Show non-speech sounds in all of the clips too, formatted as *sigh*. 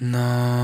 No.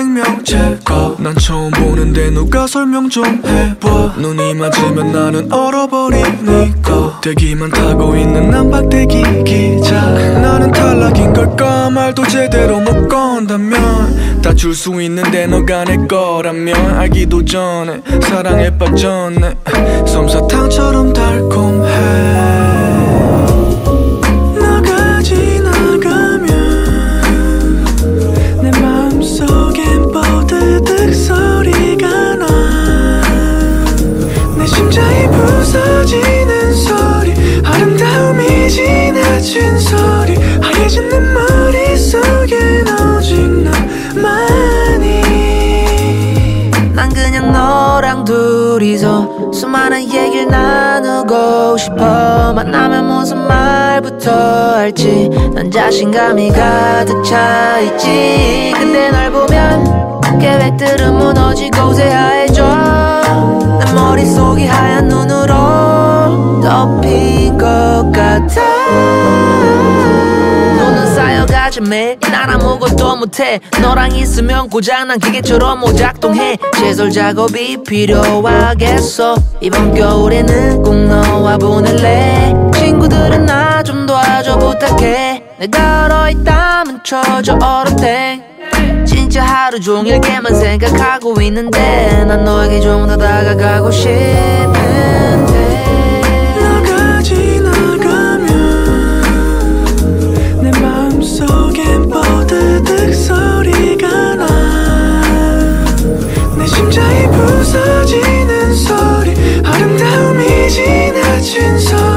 생명체가 난 처음 보는데 누가 설명 좀 해봐. 눈이 맞으면 나는 얼어버리니까. 대기만 타고 있는 남박대기 기자. 나는 탈락인 걸까? 말도 제대로 못 건다면. 다 줄 수 있는데 너가 내 거라면. 알기도 전에 사랑에 빠졌네. 솜사탕처럼 달콤해. 웃어지는 소리 아름다움이 지나친 소리 하얘진 내 머릿속에 오직 너만이. 난 그냥 너랑 둘이서 수많은 얘기를 나누고 싶어. 만나면 무슨 말부터 할지 난 자신감이 가득 차 있지. 근데 날 보면 계획들은 무너지고 새하얘져. 머릿속이 하얀 눈으로 덮인 것 같아. 난 아무것도 못해. 너랑 있으면 고장 난 기계처럼 오작동해. 제설 작업이 필요하겠어. 이번 겨울에는 꼭 너와 보낼래. 친구들은 나 좀 도와줘 부탁해. 내가 얼어있다면 쳐줘 얼어탱 진짜 하루 종일 걔만 생각하고 있는데 난 너에게 좀 더 다가가고 싶은데. 부서지는 소리 아름다움이 지나친 소리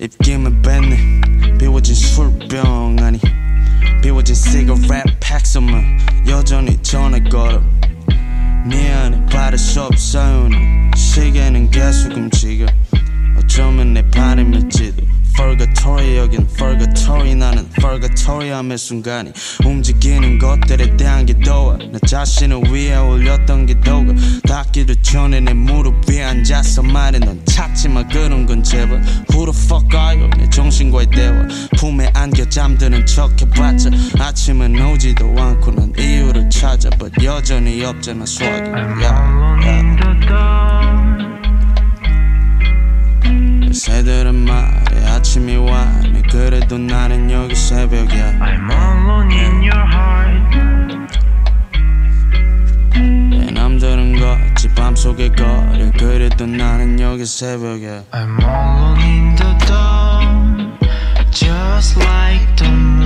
입김을 뱉네 비워진 술병 아니 비워진 시가렛 팩스만 여전히 전화 걸어 미안해 받을 수 없어요 난 시계는 계속 움직여 어쩌면 내 바람일지도 Purgatory 여긴 Purgatory 나는 Purgatori함의 순간이 움직이는 것들에 대한 기도와 나 자신을 위해 올렸던 기도가 닿기도 전에 내 무릎 위에 앉아서 말해 넌 찾지마 그런 건 제발. Who the fuck are you? 내 정신과의 대화. 품에 안겨 잠드는 척 해봤자 아침은 오지도 않고 난 이유를 찾아 But 여전히 없잖아 I'm yeah, yeah. 새들은 말해 아침이 와네 그래도 나는 여기 새벽이야 I'm alone in your heart. 내 남들은 걷지 밤속에 거려 그래도 나는 여기 새벽이야 I'm alone in the dark, just like the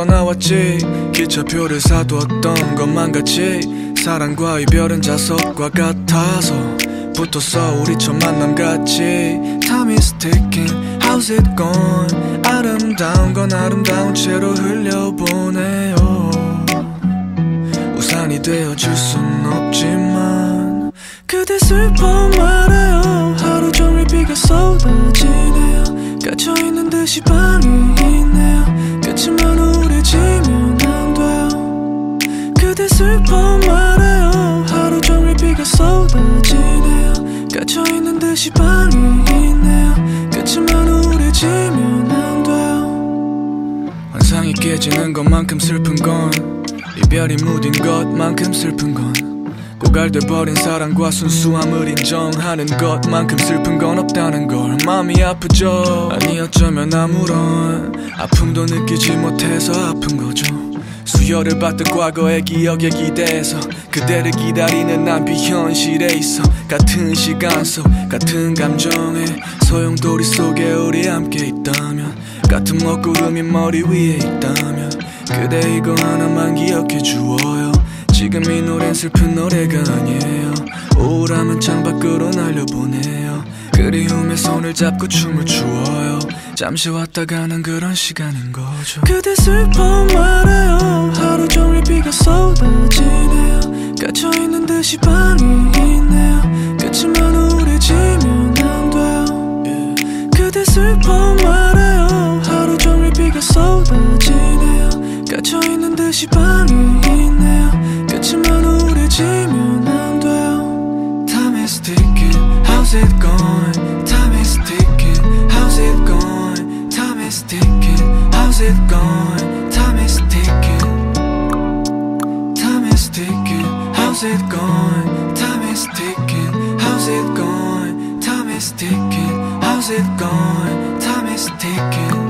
떠나왔지. 기차표를 사두었던 것만 같이 사랑과 이별은 자석과 같아서 붙었어 우리 첫 만남 같이. Time is ticking. How's it going? 아름다운 건 아름다운 채로 흘려보내요. 우산이 되어줄 순 없지만 그대 슬퍼 말아요. 하루 종일 비가 쏟아지네요. 갇혀있는 듯이 방이 있네요 그치만 우울해지면 안 돼요. 그대 슬퍼 말아요. 하루 종일 비가 쏟아지네요. 갇혀있는 듯이 방이 있네요. 그치만 우울해지면 안 돼요. 환상이 깨지는 것만큼 슬픈 건 이별이 무딘 것만큼 슬픈 건 고갈돼 버린 사랑과 순수함을 인정하는 것만큼 슬픈 건 없다는 걸 마음이 아프죠. 아니 어쩌면 아무런 아픔도 느끼지 못해서 아픈 거죠. 수혈을 받던 과거의 기억에 기대서 그대를 기다리는 난 비현실에 있어 같은 시간 속 같은 감정에 소용돌이 속에 우리 함께 있다면 같은 먹구름이 머리 위에 있다면 그대 이거 하나만 기억해 주어요 지금 이 노래는 슬픈 노래가 아니에요. 우울함은 창밖으로 날려보내요. 그리움에 손을 잡고 춤을 추어요. 잠시 왔다 가는 그런 시간인 거죠. 그대 슬퍼 말아요. 하루 종일 비가 쏟아지네요. 갇혀있는 듯이 방이 있네요. 그치만 우울해지면 안 돼요. 그대 슬퍼 말아요. 하루 종일 비가 쏟아지네요. 갇혀있는 듯이 방이 있네요 그치만 우울해지면 안 돼요 Time is ticking How's it going? Time is ticking How's it going? Time is ticking How's it going? Time is ticking Time is ticking How's it going? Time is ticking How's it going? Time is ticking How's it going? Time is ticking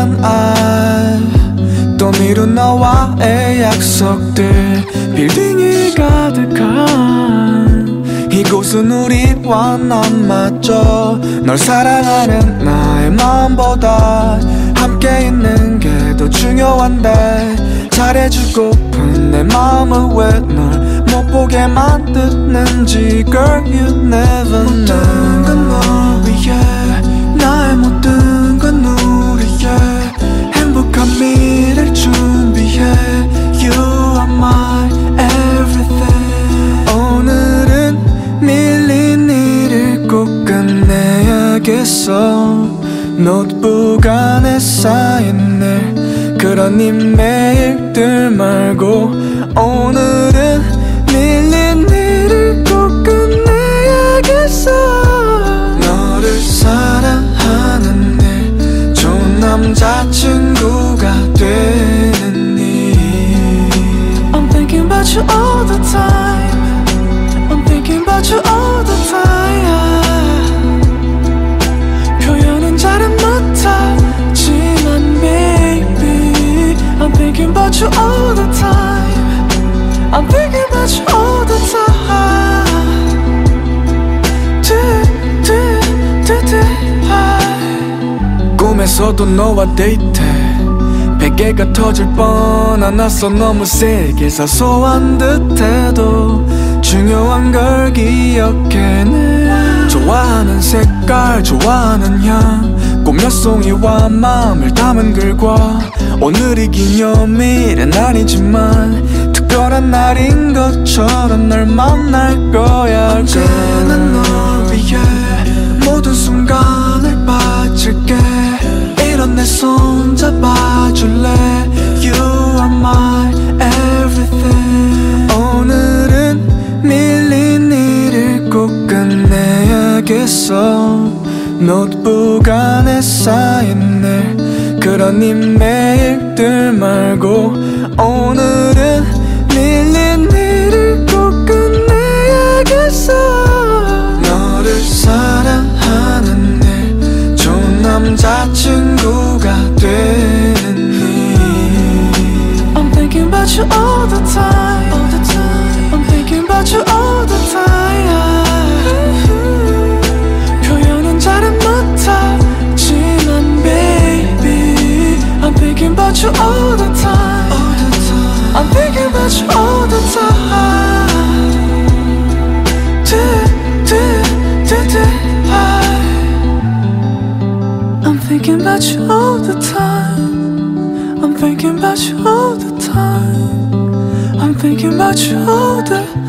너무 많아 또 미룬 너와의 약속들. 빌딩이 가득한 이곳은 우리와 난 맞죠. 널 사랑하는 나의 마음보다 함께 있는 게 더 중요한데 잘해주고픈 내 마음을 왜 널 못 보게 만드는지 Girl you never know 행복한 미래를 준비해 You are my everything. 오늘은 밀린 일을 꼭 끝내야겠어. 노트북 안에 쌓인 일 그런 이메일들 말고. 오늘은 밀린 일을 꼭 끝내야겠어 남자친구가 되는 일 I'm thinking about you all the time I'm thinking about you all the time 표현은 잘은 못하지만 baby I'm thinking about you all the time I'm thinking 꿈에서도 너와 데이트 베개가 터질 뻔한 낯서 너무 세게 사소한 듯해도 중요한 걸 기억해내. 좋아하는 색깔 좋아하는 향 꽃 몇 송이와 마음을 담은 글과 오늘이 기념일은 아니지만 특별한 날인 것처럼 널 만날 거야. 언제나 널 위해 모든 순간을 바칠게 내손 잡아줄래? You are my everything. 오늘은 밀린 일을 꼭 끝내야겠어. 노트북 안에 쌓인 일 그런 이메일들 말고 오늘은 밀린 일을 꼭 끝내야겠어. 너를 사랑하는 일 좋은 남자친구 you all the time all the time I'm thinking about you all the time 표현은 잘은 못하지만 baby I'm thinking about you all the time all the time I'm thinking about you all the time do, do, do, do, I'm thinking about you all the time I'm thinking about you all the time I'm thinking about you all the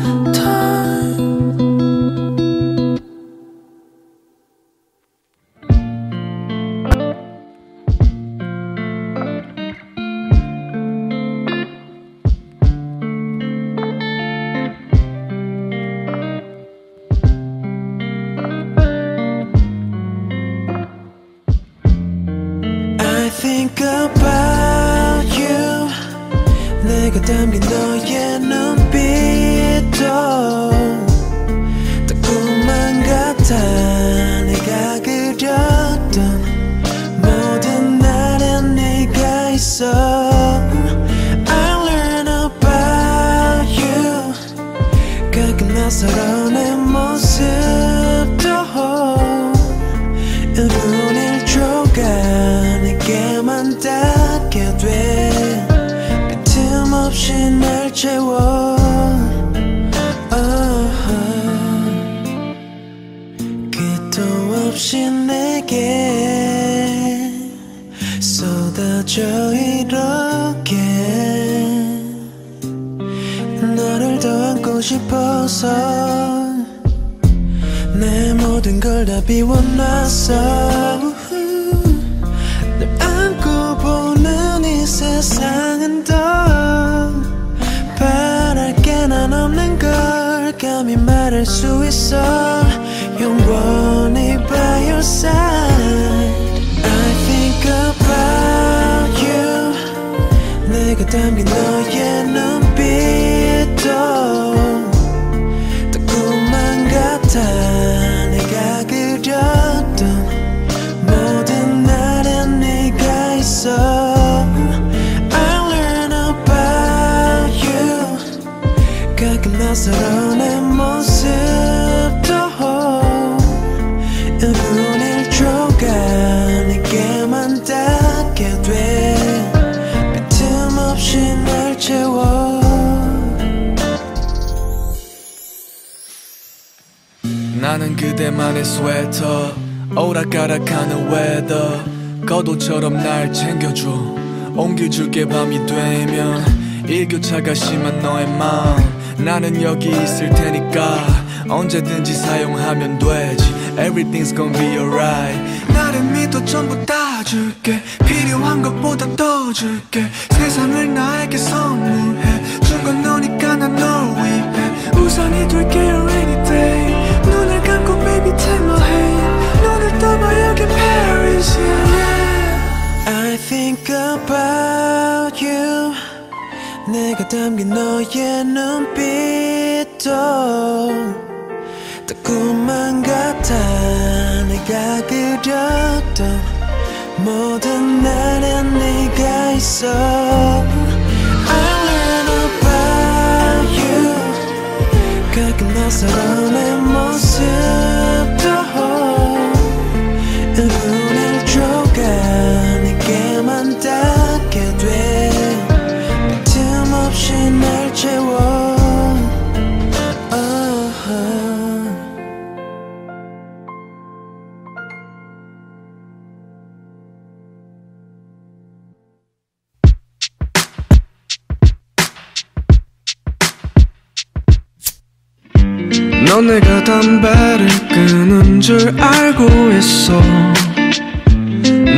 줄 알고 있어.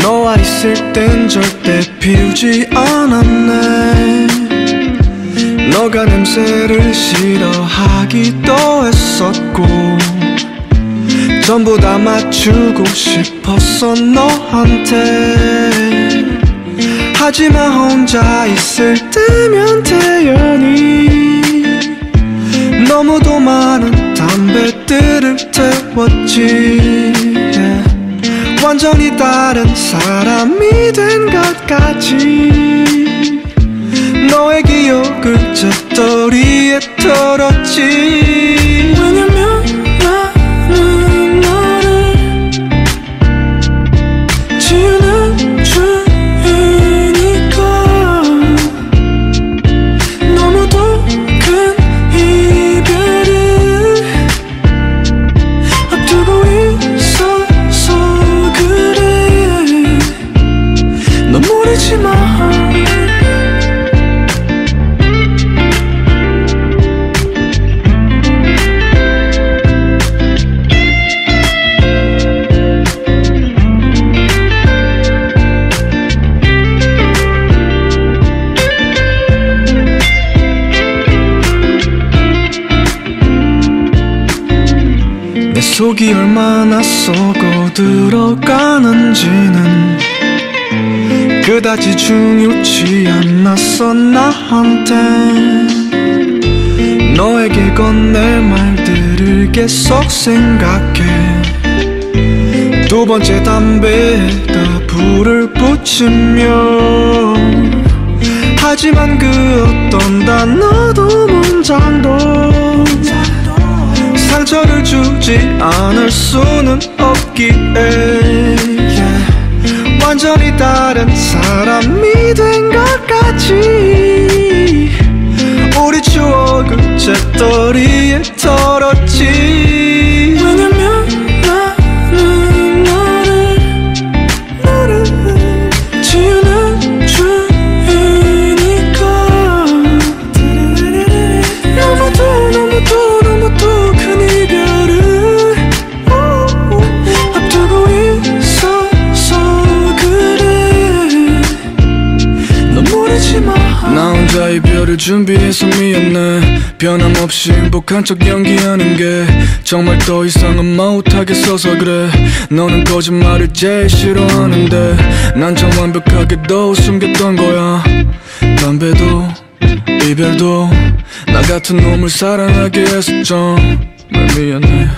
너와 있을 땐 절대 피우지 않았네. 너가 냄새를 싫어하기도 했었고 전부 다 맞추고 싶었어 너한테. 하지만 혼자 있을 때면 태연히 너무도 많은 담배들을 태웠지 yeah. 완전히 다른 사람이 된 것 같지 너의 기억을 재떨이에 털었지 왜냐면 속이 얼마나 썩어 들어가는지는 그다지 중요치 않았어 나한테. 너에게 건넬 말들을 계속 생각해. 두 번째 담배에다 불을 붙이며. 하지만 그 어떤 단어도 문장도 상처를 주지 않을 수는 없기에 yeah. 완전히 다른 사람이 된것 같지 우리 추억을 재떨이에 털었지 준비해서 미안해. 변함없이 행복한 척 연기하는 게 정말 더 이상은 못하겠어서 그래. 너는 거짓말을 제일 싫어하는데 난 참 완벽하게도 숨겼던 거야. 담배도 이별도 나 같은 놈을 사랑하게 해서 정말 미안해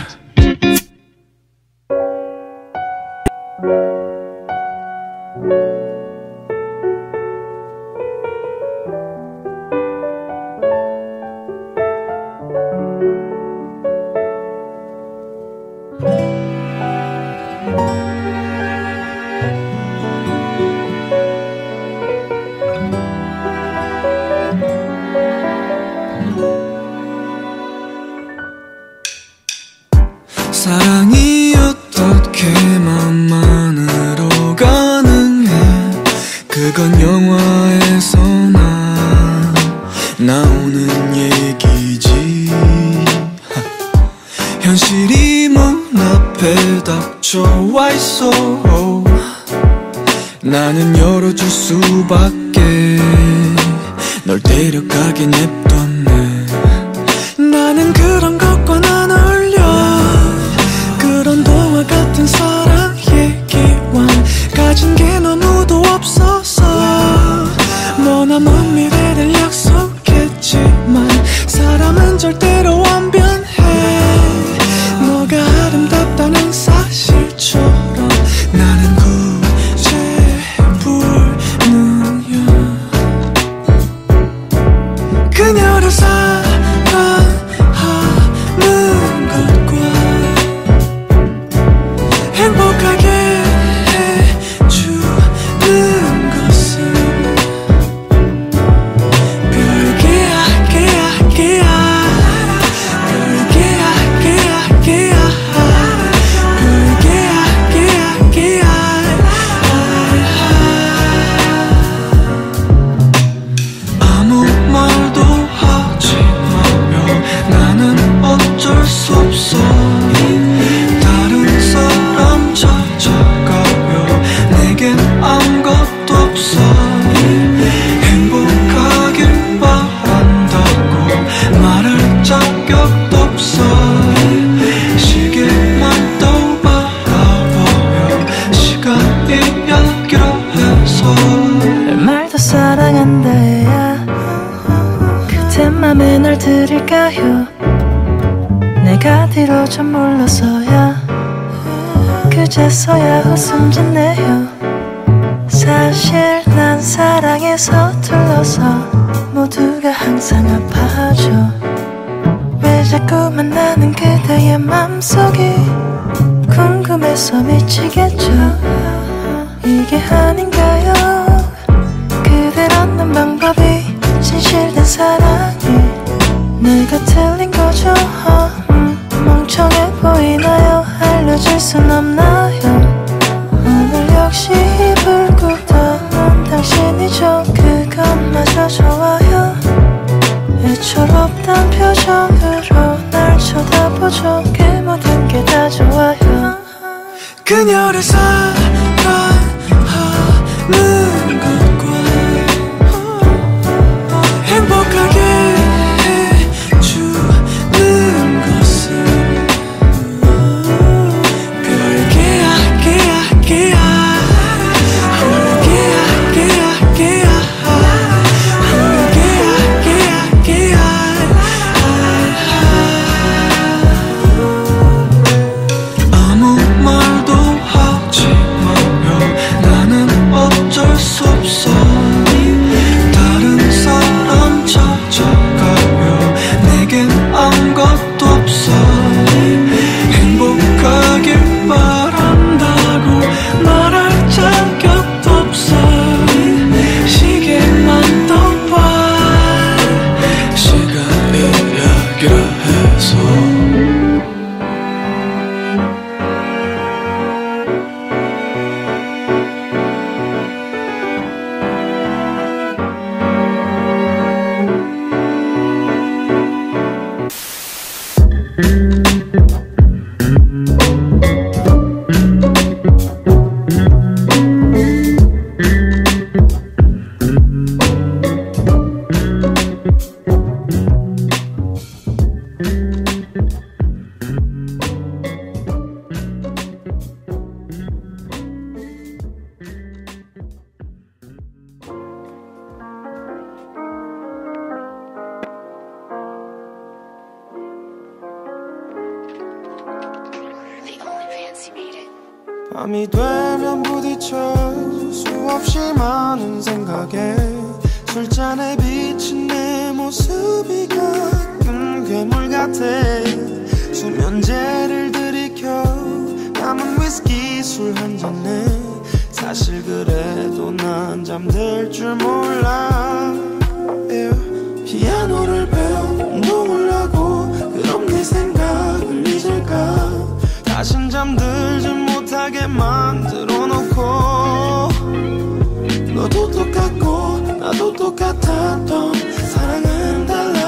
똑같았던 사랑은 달라.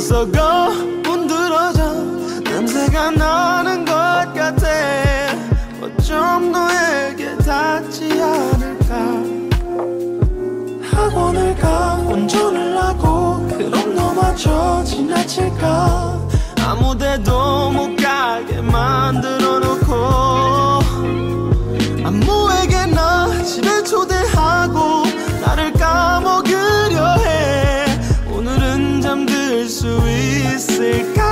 맘은 썩어 문드러져 냄새가 나는 것 같아. 어쩜 너에게 닿지 않을까? 학원을 가 운전을 하고 그럼 너마저 지나칠까? 아무데도 못 가게 만들어 잠들 수 있을까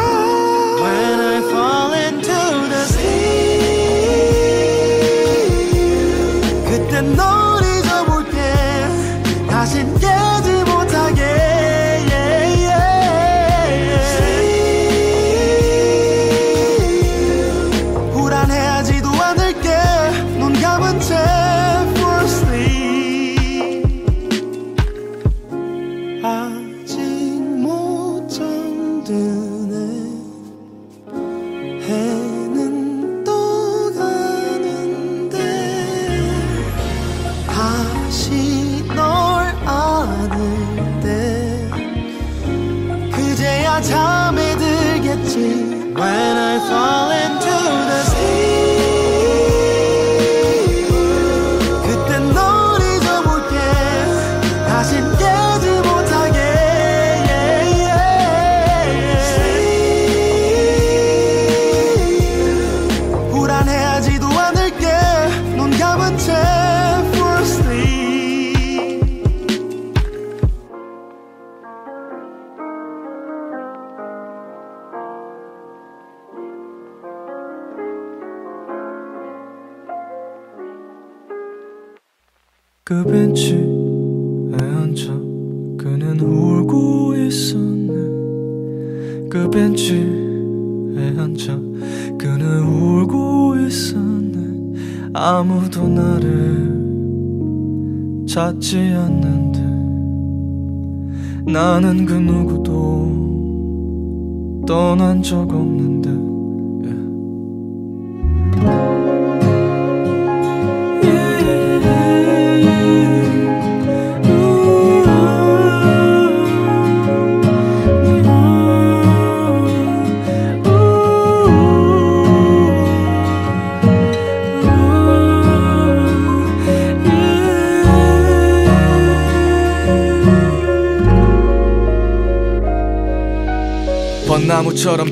When I fall into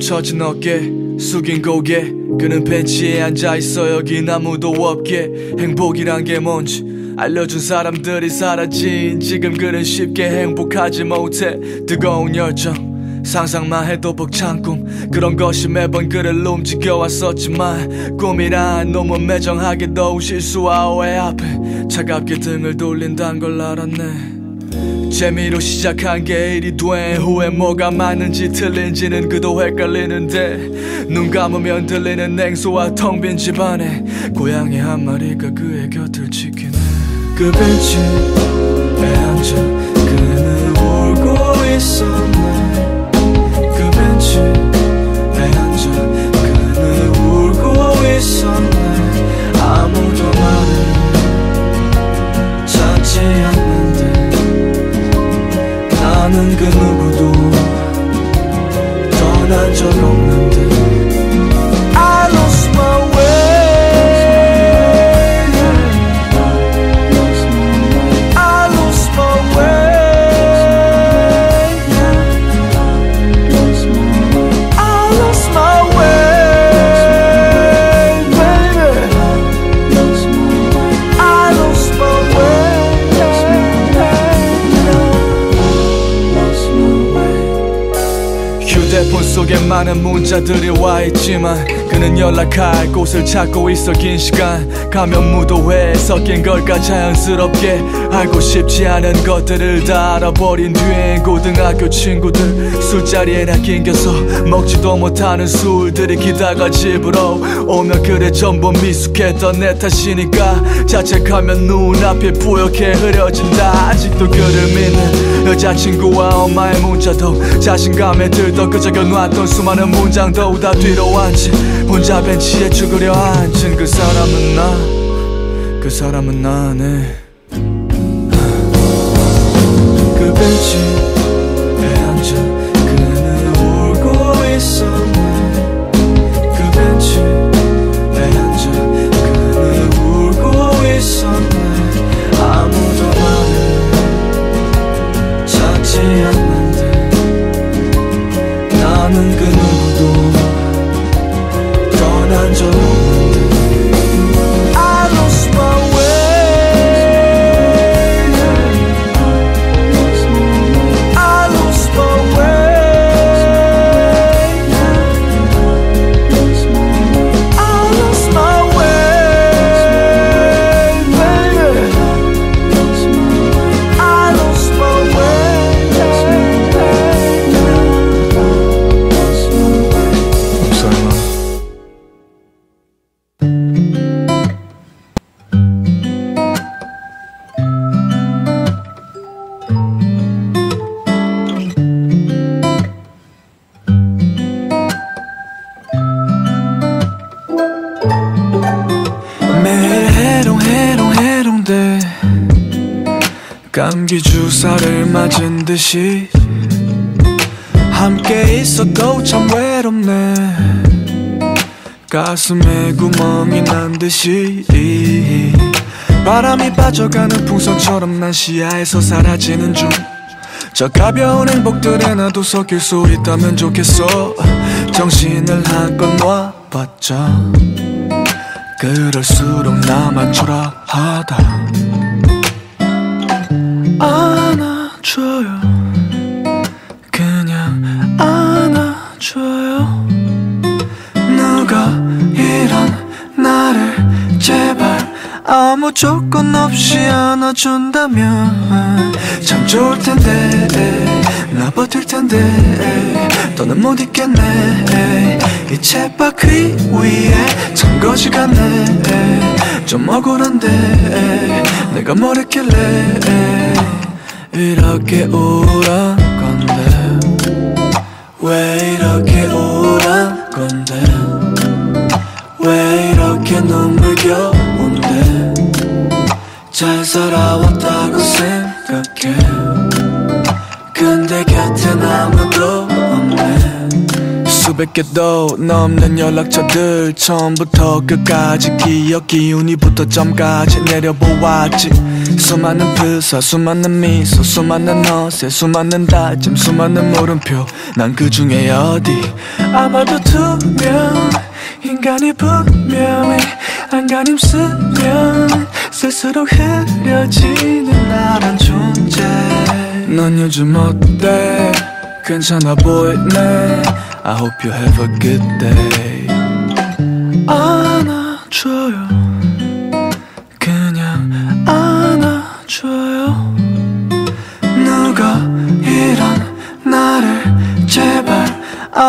처진 어깨 숙인 고개 그는 벤치에 앉아있어 여긴 아무도 없게. 행복이란 게 뭔지 알려준 사람들이 사라진 지금 그는 쉽게 행복하지 못해. 뜨거운 열정 상상만 해도 벅찬 꿈. 그런 것이 매번 그를 움직여왔었지만 꿈이란 놈은 매정하게도 실수와 오해 앞에 차갑게 등을 돌린단 걸 알았네 재미로 시작한 게 일이 돼 후에 뭐가 맞는지 틀린지는 그도 헷갈리는데 눈 감으면 들리는 냉소와 텅 빈 집안에 고양이 한 마리가 그의 곁을 지키네. 그 벤치에 앉아 그는 울고 있었네. 그 벤치에 앉아 그는 울고 있었네. 아무도 많은 문자들이 와 있지만 그는 연락할 곳을 찾고 있어 긴 시간. 가면 무도회에 섞인 걸까 자연스럽게 알고 싶지 않은 것들을 다 알아버린 뒤엔 고등학교 친구들 술자리에나 낑겨서 먹지도 못하는 술들이 기다가 집으로 오면 그래 전부 미숙했던 내 탓이니까 자책하면 눈앞이 뿌옇게 흐려진다. 아직도 그를 믿는 여자친구와 엄마의 문자도 자신감에 들던 그저 겨놨던 수많은 문장도 다 뒤로 앉지 혼자 벤치에 죽으려 앉은 그 사람은 나 그 사람은 나네. 그 벤치 듯이 함께 있어도 참 외롭네. 가슴에 구멍이 난 듯이 바람이 빠져가는 풍선처럼 난 시야에서 사라지는 중. 저 가벼운 행복들에 나도 섞일 수 있다면 좋겠어. 정신을 한껏 놔봤자 그럴수록 나만 초라하다 조건 없이 안아준다면 참 좋을 텐데 나 버틸 텐데 더는 못 있겠네. 이 쳇바퀴 위에 참거지 같네. 좀 억울한데 내가 뭘 했길래 이렇게 우울한 건데? 왜 이렇게 우울한 건데? 왜 이렇게 눈물겨운데 잘 살아왔다고 생각해. 근데 곁엔 아무도 없네. 수백 개도 넘는 연락처들 처음부터 끝까지 기억 기운이 붙어 점까지 내려보았지. 수많은 프사 수많은 미소 수많은 허세 수많은 다짐 수많은 물음표. 난 그 중에 어디? 아마도 투명. 인간이 분명히 안간힘 쓰면 쓸수록 흐려지는 나란 존재. 넌 요즘 어때? 괜찮아 보이네. I hope you have a good day. 안아줘요. 그냥 안아줘요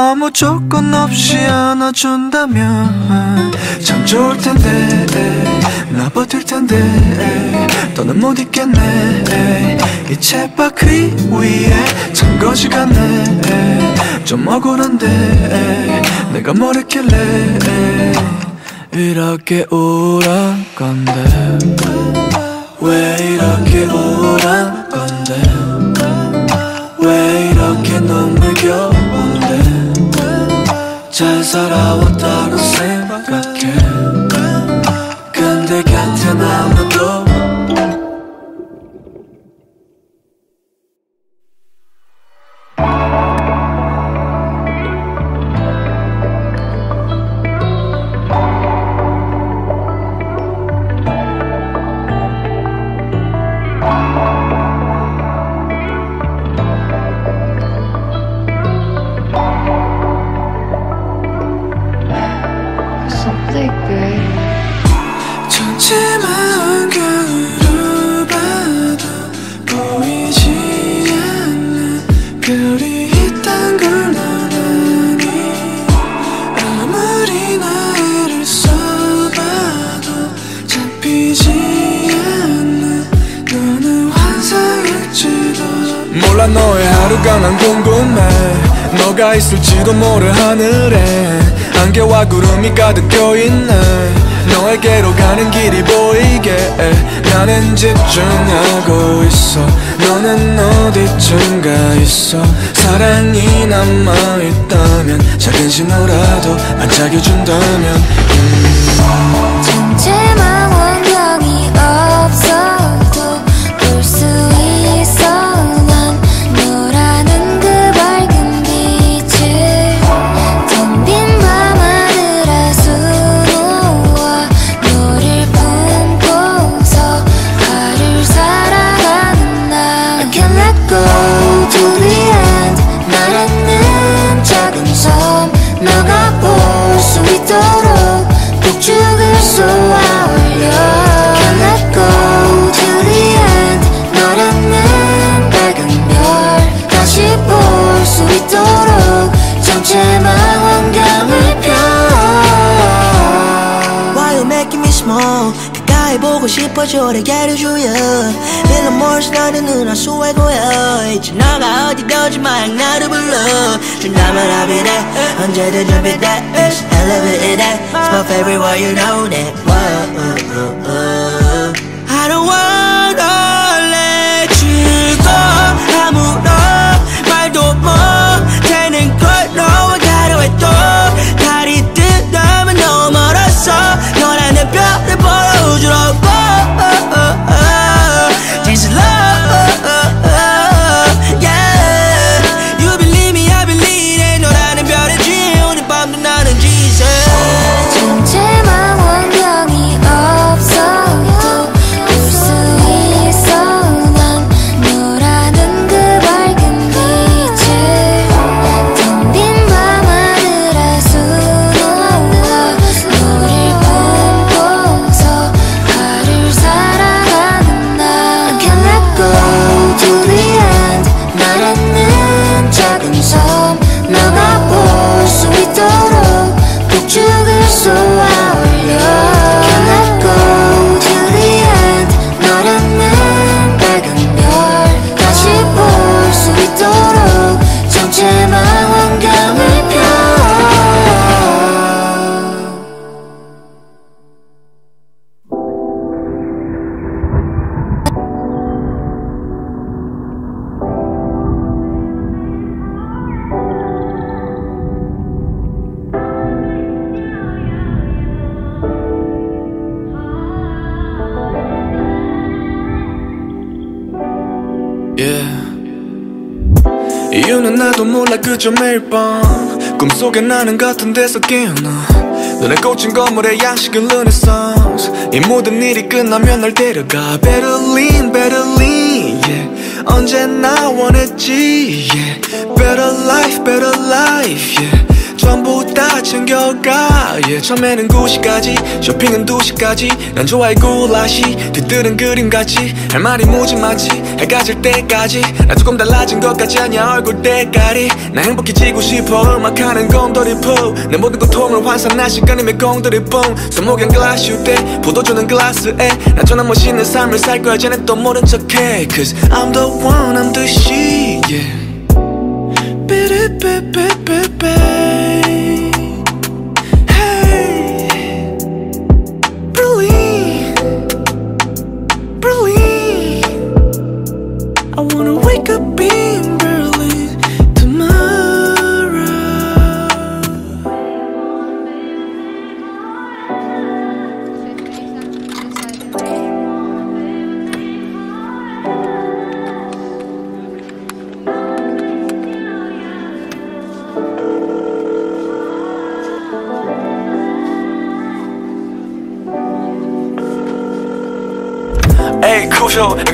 아무 조건 없이 안아준다면 참 좋을 텐데 나 버틸 텐데. 더는 못 있겠네. 이 쳇바퀴 위에 참 거지 같네. 좀 억울한데 내가 뭘 했길래 이렇게 우울한 건데. 왜 이렇게 우울한 건데. 왜 이렇게 눈물겨운데 잘 살아왔다고 생각해 근데 곁엔 아무 나는 집중하고 있어. 너는 어디쯤가 있어. 사랑이 남아있다면 작은 신호라도 반짝여준다면. 전체만 원 가까이 보고 싶어져 내게를 주여 빌런 멀스 나는 눈알 수의 고요 이제 너가 어디든지 마냥 나를 불러 준다면 I'll be there 언제든 준비돼 It's elevated It's my favorite word you know that yeah. 이유는 나도 몰라 그저 매일 밤 꿈속에 나는 같은 데서 깨어나 눈에 꽂힌 건물의 양식은 르네상스 이 모든 일이 끝나면 날 데려가 베를린 베를린 yeah. 언제나 원했지 yeah. Better life better life yeah. 전부 다 챙겨가. 처음에는 9시까지 쇼핑은 2시까지. 난 좋아해 굴라시 뒤뜰은 그림같이. 할 말이 무지막지 해가 질 때까지. 나 조금 달라진 것 같지 않냐 얼굴 때깔이. 나 행복해지고 싶어 음악하는 곰돌이 푸내 모든 고통을 환산할 시간이면 공들이 뽕 손목엔 글라스 때 포도주는 글라스에. 나 전화 멋있는 삶을 살 거야 쟤는 또 모른 척해. Cause I'm the one I'm the shit yeah. 삐리삐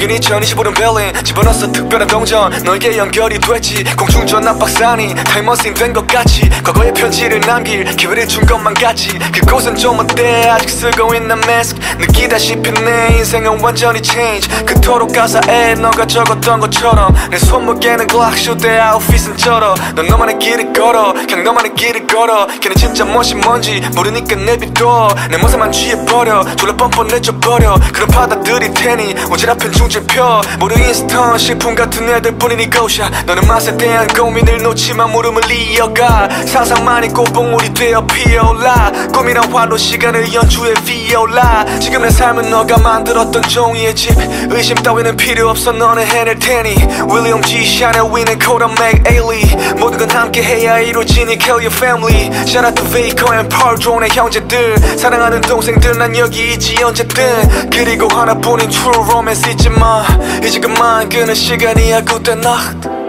여긴 2025년 벨린 집어넣었어 특별한 동전. 너에게 연결이 됐지. 공중전 압박산이 타임머신 된 것 같이. 과거의 편지를 남길 기회를 준 것만 같지 그곳은 좀 어때? 아직 쓰고 있는 마스크 느끼다시피 내 인생은 완전히 change. 그토록 가사에 너가 적었던 것처럼 내 손목에는 글락쇼 대 아웃핏은 쩔어. 넌 너만의 길을 걸어. 그냥 너만의 길을 걸어. 걔는 진짜 멋이 뭔지 모르니까 내비둬. 내 모습만 취해버려. 졸라 뻔뻔해져 버려. 그런 받아들일 테니 오직 성질 앞엔 중지표 모두 인스턴 식품 같은 애들 뿐인 이곳이야. 너는 맛에 대한 고민을 놓지만 물음을 이어가. 상상만이 꽃봉오리 되어 피어올라. 꿈이란 활로 시간을 연주해 비올라. 지금 내 삶은 너가 만들었던 종이의 집. 의심 따위는 필요 없어 너는 해낼 테니. 윌리엄 G, 샤넬 위는 코던 맥 에일리 모든 건 함께 해야 이루어지니 kill your family Shout out to Vico and Paul 존의 형제들 사랑하는 동생들 난 여기 있지 언제든 그리고 하나뿐인 true romance 잊지 마 이제 그만 끄는 시간이야 good night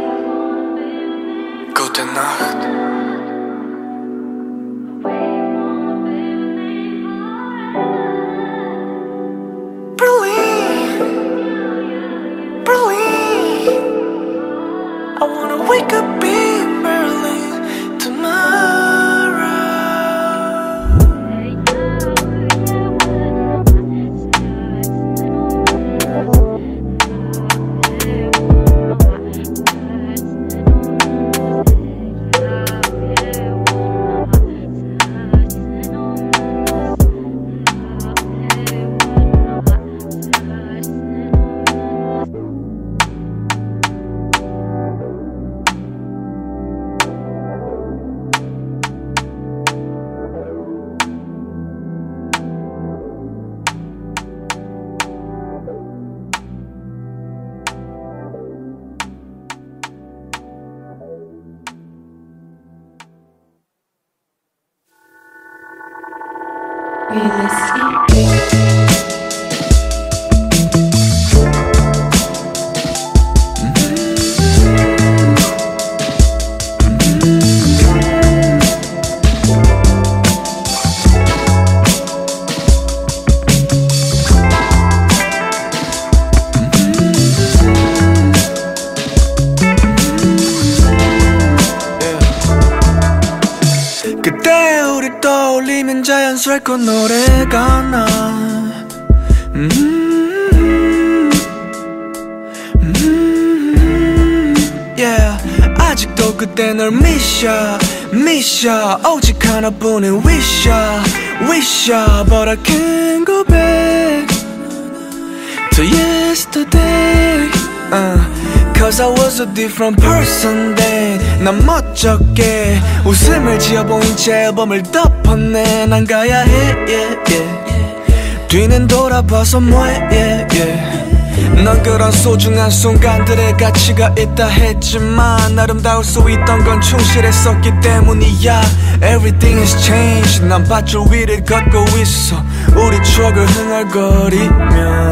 A different person then 난 멋쩍게 웃음을 지어 보인 채 앨범을 덮었네. 난 가야 해 yeah, yeah. 뒤는 돌아봐서 뭐해 yeah, yeah. 넌 그런 소중한 순간들의 가치가 있다 했지만 아름다울 수 있던 건 충실했었기 때문이야. Everything has changed. 난 밧줄 위를 걷고 있어. 우리 추억을 흥얼거리며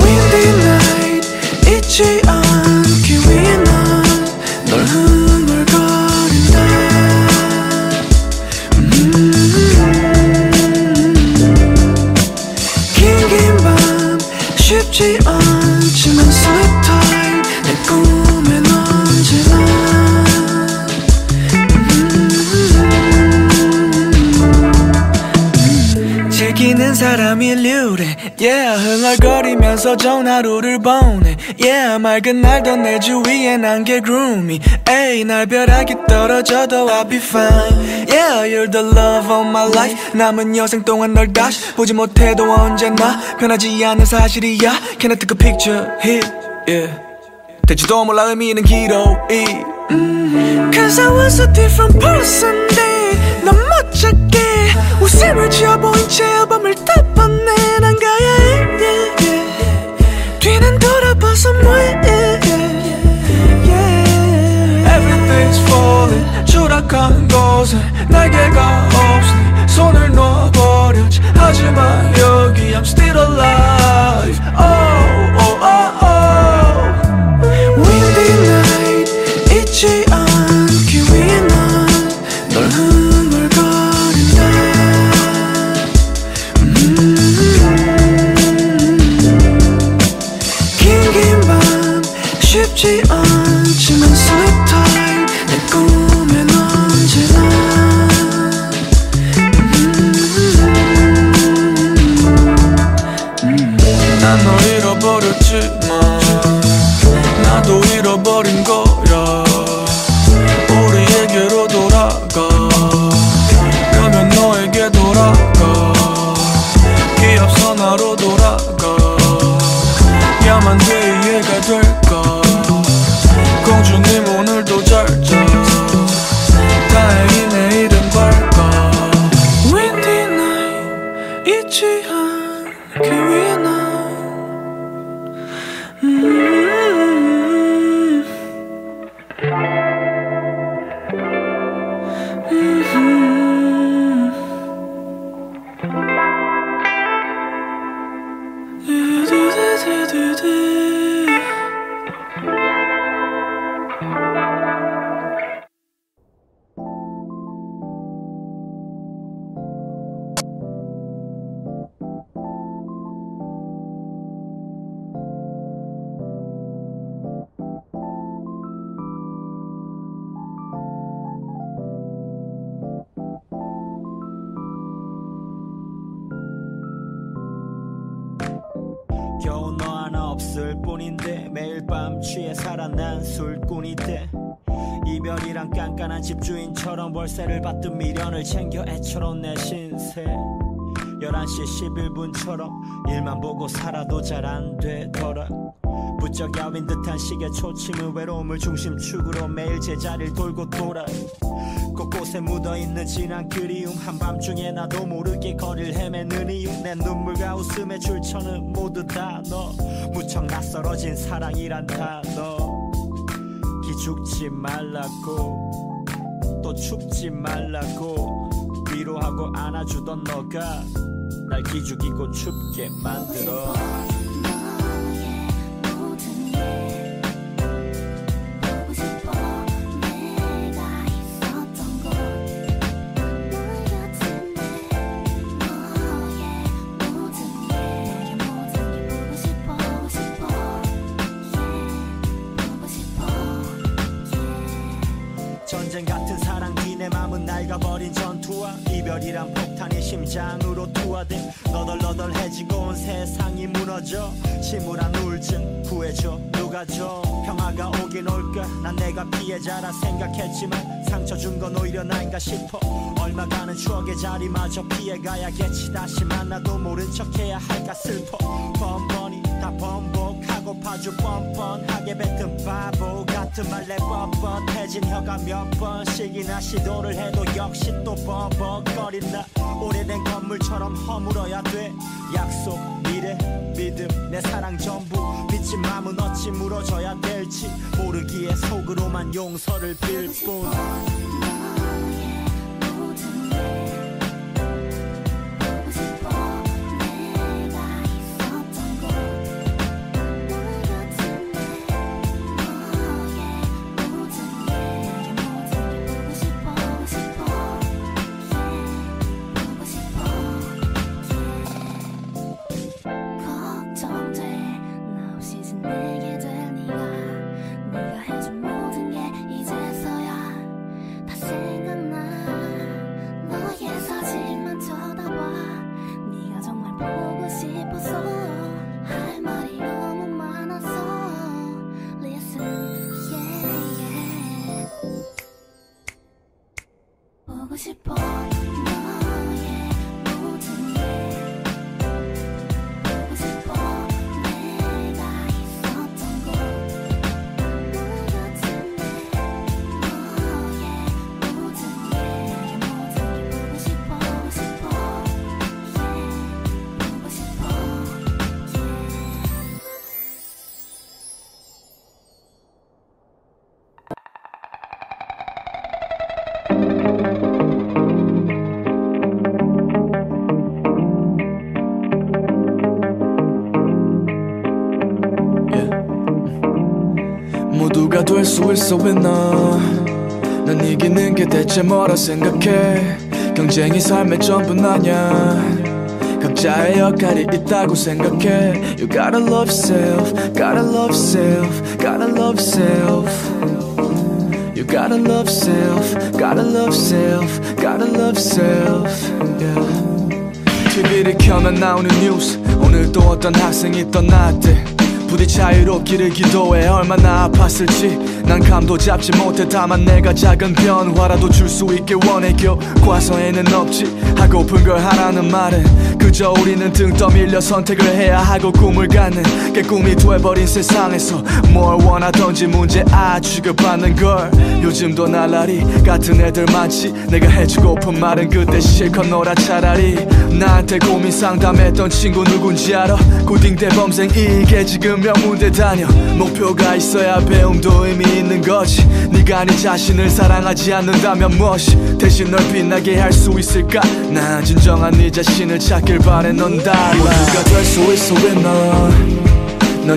Windy night 잊지 않기 쉽지 않지만 sleep tight 내 꿈엔 언제나 즐기는 사람이 류래 Yeah 흥얼거리면서 전하루를 보내 Yeah 맑은 날도 내 주위에 난게 groomy Ay 날 벼락이 떨어져도 I'll be fine Yeah you're the love of my life 남은 여생 동안 널 다시 보지 못해도 언제나 변하지 않는 사실이야 Can I take a picture here Yeah 되지도 몰라 의미 있는 기록이 Cause I was a different person then 넌 멋쩍게 웃음을 지어 보인 채 앨범을 덮었네 난 가야 해 yeah, yeah. 뒤는 돌아봐서 뭐해 yeah, yeah. Everything's falling 추락한 곳에 날개가 없으니 손을 놓아버렸지 하지만 여기 I'm still alive Oh oh oh oh Windy night 잊지 않기 11시 11분처럼 일만 보고 살아도 잘 안 되더라. 부쩍 야윈 듯한 시계 초침은 외로움을 중심축으로 매일 제자리를 돌고 돌아. 곳곳에 묻어있는 진한 그리움 한밤중에 나도 모르게 거리를 헤매는 이유. 내 눈물과 웃음의 출처는 모두 다 너. 무척 낯설어진 사랑이란 단어 기죽지 말라고 또 춥지 말라고. 위로하고 안아주던 너가 날 기죽이고 춥게 만들어 전쟁 같은 사랑 뒤내 맘은 낡아버린 전투와 이별이란 폭탄이 심장으로 투하돼 너덜너덜해지고 온 세상이 무너져 침울한 우울증 구해줘. 누가 줘 평화가 오긴 올까? 난 내가 피해자라 생각했지만 상처 준 건 오히려 나인가 싶어. 얼마 가는 추억의 자리마저 피해가야겠지. 다시 만나도 모른 척해야 할까 슬퍼. 번번이 다 번복하 고 파주 뻔뻔하게 뱉은 바보 같은 말에 뻣뻣해진 혀가 몇 번씩이나 시도를 해도 역시 또 버벅거린다. 오래된 건물처럼 허물어야 돼. 약속 미래 믿음 내 사랑 전부 미친 마음은 어찌 물어줘야 될지 모르기에 속으로만 용서를 빌뿐 될 수 있어 왜너난 이기는 게 대체 뭐라 생각해 경쟁이 삶의 전부는 아냐 각자의 역할이 있다고 생각해 You gotta love self, gotta love self, gotta love self You gotta love self, gotta love self, gotta love self yeah. TV를 켜면 나오는 뉴스 오늘도 어떤 학생이 떠났대 부디 자유롭기를 기도해 얼마나 아팠을지 난 감도 잡지 못해 다만 내가 작은 변화라도 줄 수 있게 원해. 교과서에는 없지. 하고픈 걸 하라는 말은 그저 우리는 등 떠밀려 선택을 해야 하고 꿈을 갖는 게 꿈이 돼버린 세상에서 뭘 원하던지 문제 아 취급받는 걸. 요즘도 날라리 같은 애들 많지. 내가 해주고픈 말은 그때 실컷 놀아 차라리. 나한테 고민 상담했던 친구 누군지 알아? 고딩 대범생 이게 지금 명문대 다녀. 목표가 있어야 배움도 의미 있는 거지. 네가 네 자신을 사랑하지 않는다면 무엇이 대신 널 빛나게 할 수 있을까? 난 진정한 네 자신을 찾길 바래 넌 달라. 모두가 될 수 있어 왜넌?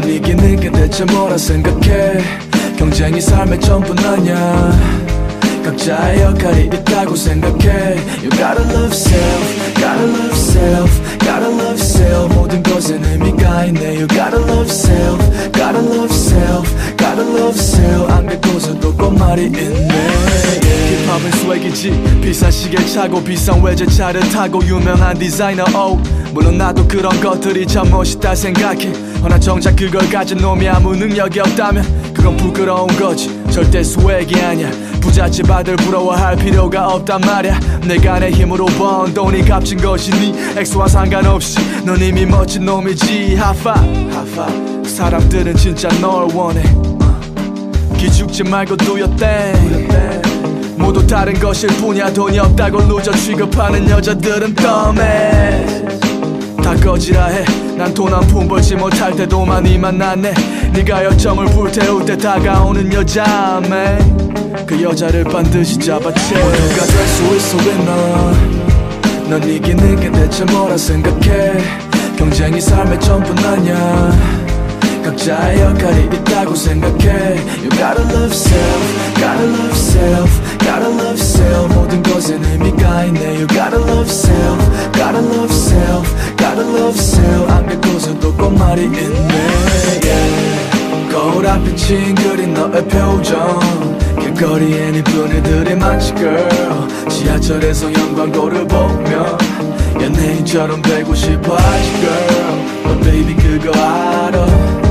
이기는 게 대체 뭐라 생각해? 경쟁이 삶의 전부는 아냐 각자의 역할이 있다고 생각해. You gotta love self, gotta love self, gotta love self. 모든 것엔 의미가 있네. You gotta love self, gotta love self, gotta love self 안 갖고서도 꽃말이 있네. 힙합은 swag이지. 비싼 시계 차고 비싼 외제차를 타고 유명한 디자이너. 옷 물론 나도 그런 것들이 참 멋있다 생각해. 허나 정작 그걸 가진 놈이 아무 능력이 없다면 그건 부끄러운 거지. 절대 수액이 아니야. 부잣집 아들 부러워할 필요가 없단 말야. 내가 내 힘으로 번 돈이 값진 것이 네 액수와 상관없이 넌 이미 멋진 놈이지. 하파 하파 그 사람들은 진짜 널 원해 기죽지 말고 do your thing 모두 다른 것일 뿐이야. 돈이 없다고 loser 취급하는 여자들은 dumb해. 다 꺼지라 해 난 돈 한 푼 벌지 못할 때도 많이 만났네. 네가 열정을 불태울 때 다가오는 여자 man 그 여자를 반드시 잡아채. 모두가 될 수 있어 왜넌넌 이기는 게 대체 뭐라 생각해? 경쟁이 삶의 전부는 아냐 각자의 역할이 있다고 생각해 You gotta love self, gotta love self, gotta love self 모든 것엔 의미가 있네 You gotta love self, gotta love self, gotta love self 안될 곳에도 꼭 말이 있네 yeah. 거울 앞에 찡그린 너의 표정 길거리에 네 분위들이 많지 girl 지하철에서 영광도를 보며 연예인처럼 되고 싶어 하지 girl But baby 그거 알아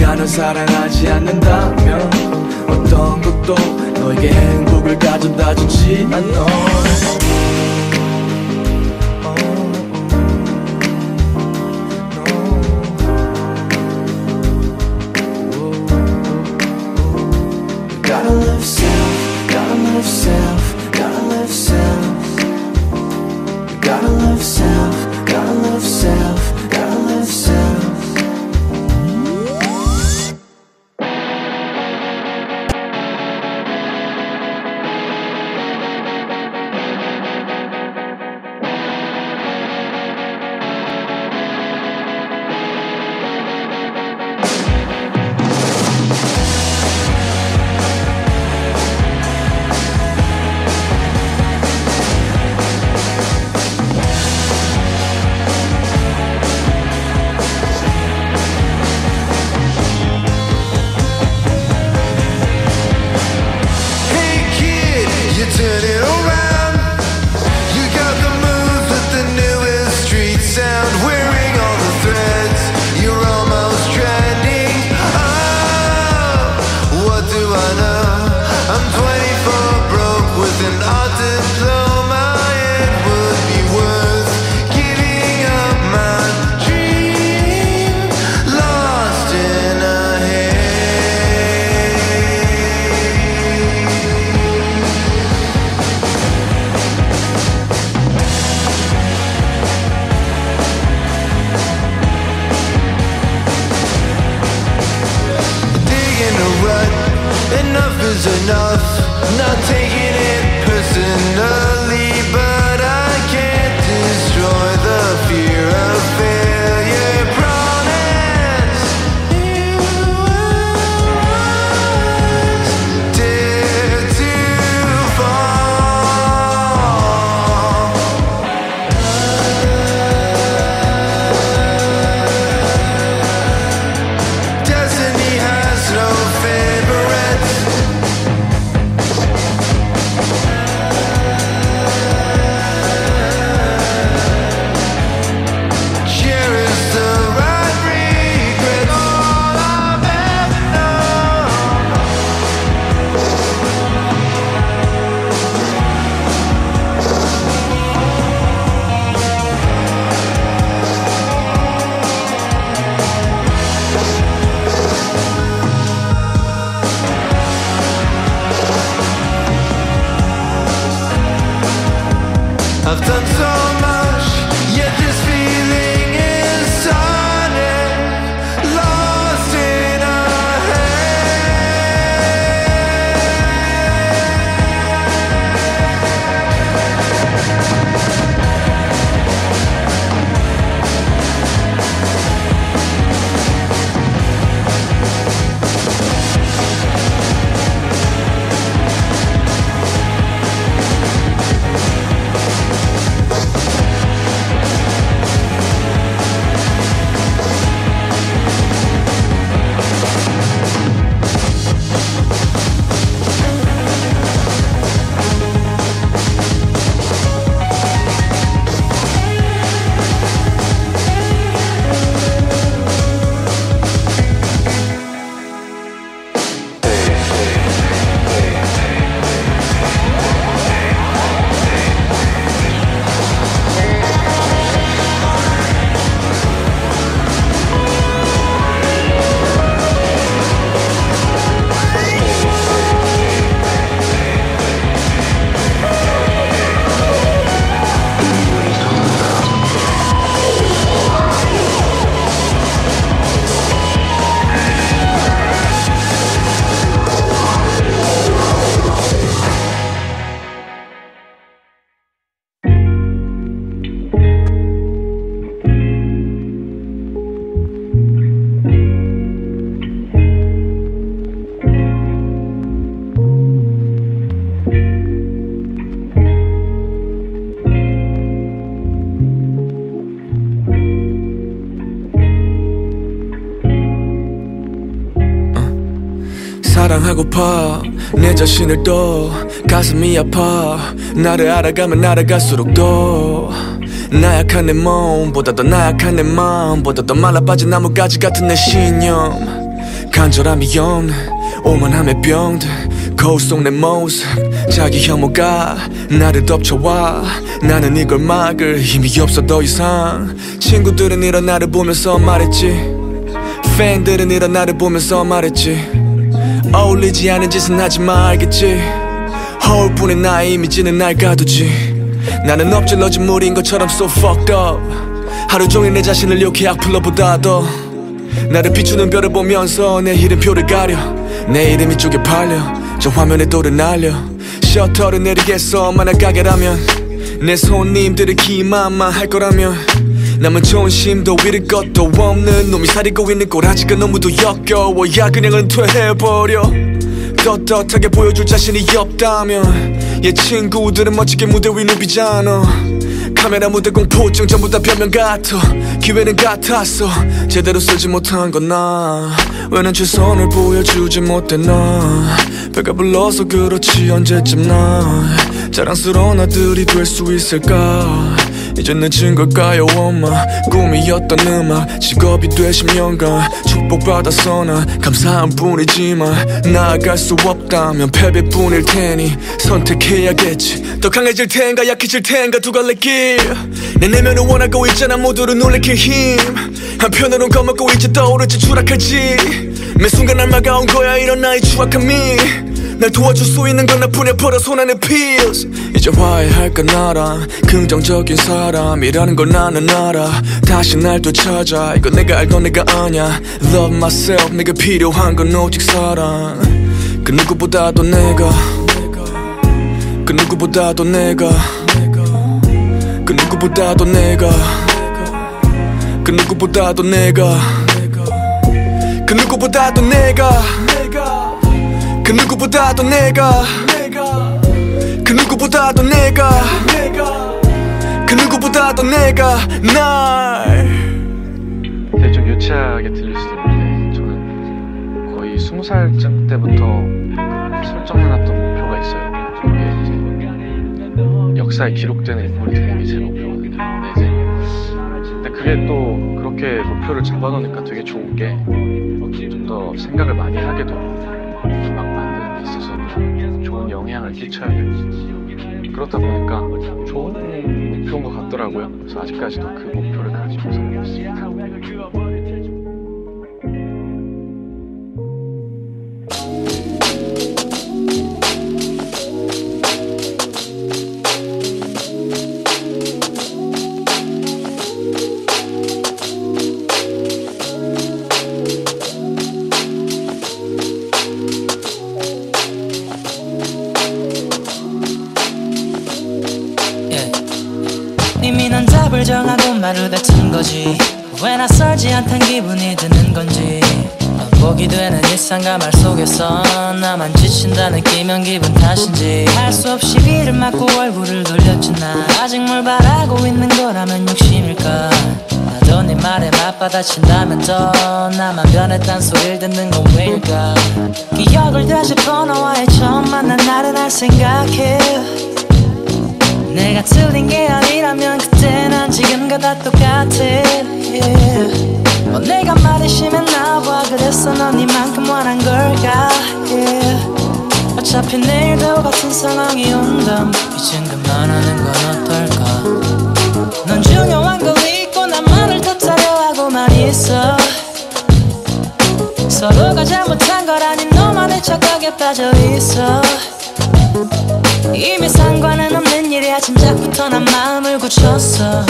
널 사랑하지 않는다면 어떤 것도 너에게 행복을 가져다 주지 않아 Gotta love self, gotta love self, 사랑하고파. 내 자신을 또 가슴이 아파. 나를 알아가면 알아갈수록 더 나약한 내 몸보다 더 나약한 내 마음보다 더 말라빠진 나뭇가지 같은 내 신념. 간절함이 없는 오만함의 병들 거울 속 내 모습. 자기 혐오가 나를 덮쳐와. 나는 이걸 막을 힘이 없어 더 이상. 친구들은 이런 나를 보면서 말했지. 팬들은 이런 나를 보면서 말했지 어울리지 않은 짓은 하지 말겠지? 허울뿐인 나의 이미지는 날 가두지. 나는 엎질러진 물인 것처럼 so fucked up. 하루 종일 내 자신을 욕해 악플러보다 더 나를 비추는 별을 보면서 내 이름표를 가려. 내 이름이 쪽에 팔려. 저 화면에 돌을 날려. 셔터를 내리겠어. 만약 가게라면. 내 손님들을 기만만 할 거라면 남은 존심도 잃을 것도 없는 놈이 사리고 있는 꼬라지가 너무도 역겨워 야 그냥 은퇴해버려. 떳떳하게 보여줄 자신이 없다면 얘 친구들은 멋지게 무대 위 누비잖아. 카메라 무대 공포증 전부 다 변명 같아. 기회는 같았어. 제대로 쓰지 못한 건나 왜 난 최선을 보여주지 못해 나. 배가 불러서 그렇지 언제쯤 나. 자랑스러운 아들이 될 수 있을까 이제 늦은 걸까요 엄마. 꿈이었던 음악 직업이 돼 10년간 축복받아서 나 감사한 뿐이지만 나아갈 수 없다면 패배뿐일 테니 선택해야겠지. 더 강해질 텐가 약해질 텐가 두 갈래 길내 내면을 원하고 있잖아 모두를 놀래킬 힘. 한편으론 겁먹고 이제 떠오르지 추락할지. 매 순간 날 막아온 거야 이런 나의 추악함이 날 도와줄 수 있는 건 나뿐이야 버려 손안에 pills 이제 화해할까 나랑? 긍정적인 사람이라는 걸 나는 알아. 다시 날 되찾아. 이건 내가 알던 내가 아냐 Love myself 내게 필요한 건 오직 사랑. 그 누구보다도 내가. 그 누구보다도 내가. 그 누구보다도 내가. 그 누구보다도 내가. 그 누구보다도 내가 그 누구보다도 내가 그 누구보다도 내가 그 누구보다도 내가 날 되게 좀 유치하게 들릴 수도 있는데 저는 거의 스무 살쯤 때부터 설정해놨던 목표가 있어요. 그게 이제 역사에 기록되는 인물이 되는 게 제 목표거든요. 근데 이제 근데 그게 또 그렇게 목표를 잡아놓으니까 되게 좋은 게 좀 더 생각을 많이 하게 되고 영향을 끼쳐야 돼요. 그렇다 보니까 좋은 목표인 것 같더라고요. 그래서 아직까지도 그 목표를 가지고 살고 있습니다. 상과 말 속에서 나만 지친다는 끼면 기분 탓인지 할 수 없이 비를 맞고 얼굴을 돌렸지 나 아직 뭘 바라고 있는 거라면 욕심일까? 나도 네 말에 맞받아친다면 더 나만 변했단 소리를 듣는 건 왜일까? 기억을 되짚어 너와의 처음 만난 나를 날 생각해. 내가 틀린 게 아니라면 그때 난 지금과 다 똑같아. Yeah. 뭐 내가 말이 심했나 봐 그래서 넌 이만큼 원한 걸까 yeah. 어차피 내일도 같은 상황이 온담. 이젠 그만하는 건 어떨까? 넌 중요한 걸 잊고 나만을 탓하려 하고만 있어. 서로가 잘못한 거라니 너만의 착각에 빠져 있어. 이미 상관은 없는 일이야. 진작부터 난 마음을 굳혔어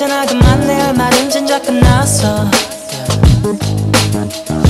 걸 원했잖아 그만 내할 말은 진작 끝났어 어,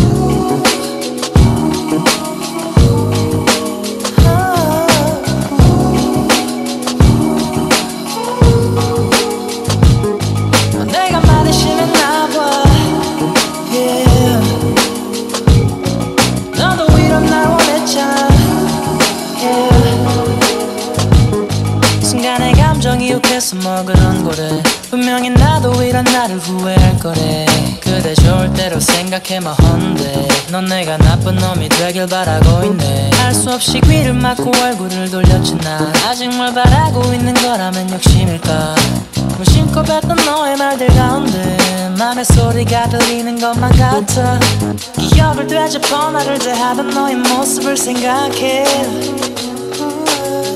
뭐 그런 거래 분명히 나도 이런 나를 후회할 거래. 그대 좋을 대로 생각해마 헌데. 넌 내가 나쁜 놈이 되길 바라고 있네. 할 수 없이 귀를 막고 얼굴을 돌렸지 나 아직 뭘 바라고 있는 거라면 욕심일까? 무심코 뱉던 너의 말들 가운데 맘의 소리가 들리는 것만 같아. 기억을 되짚어 나를 대하던 너의 모습을 생각해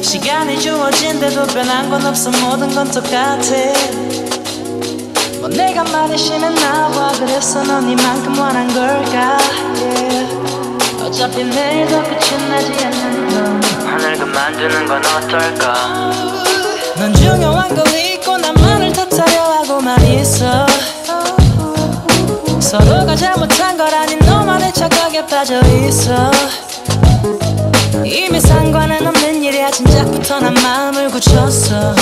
시간이 주어진데도 변한 건 없어. 모든 건 똑같아. 뭐 내가 말이 심해 나와. 그래서 넌 이만큼 원한 걸까? Yeah. 어차피 내일도 끝이 나지 않는 건. 하늘 그만두는 건 어떨까? 넌 중요한 걸 잊고 나만을 탓하려 하고만 있어. 서로가 잘못한 걸 아닌 너만의 착각에 빠져 있어 이미 상관은 없는 일이야. 진작부터 난 마음을 굳혔어.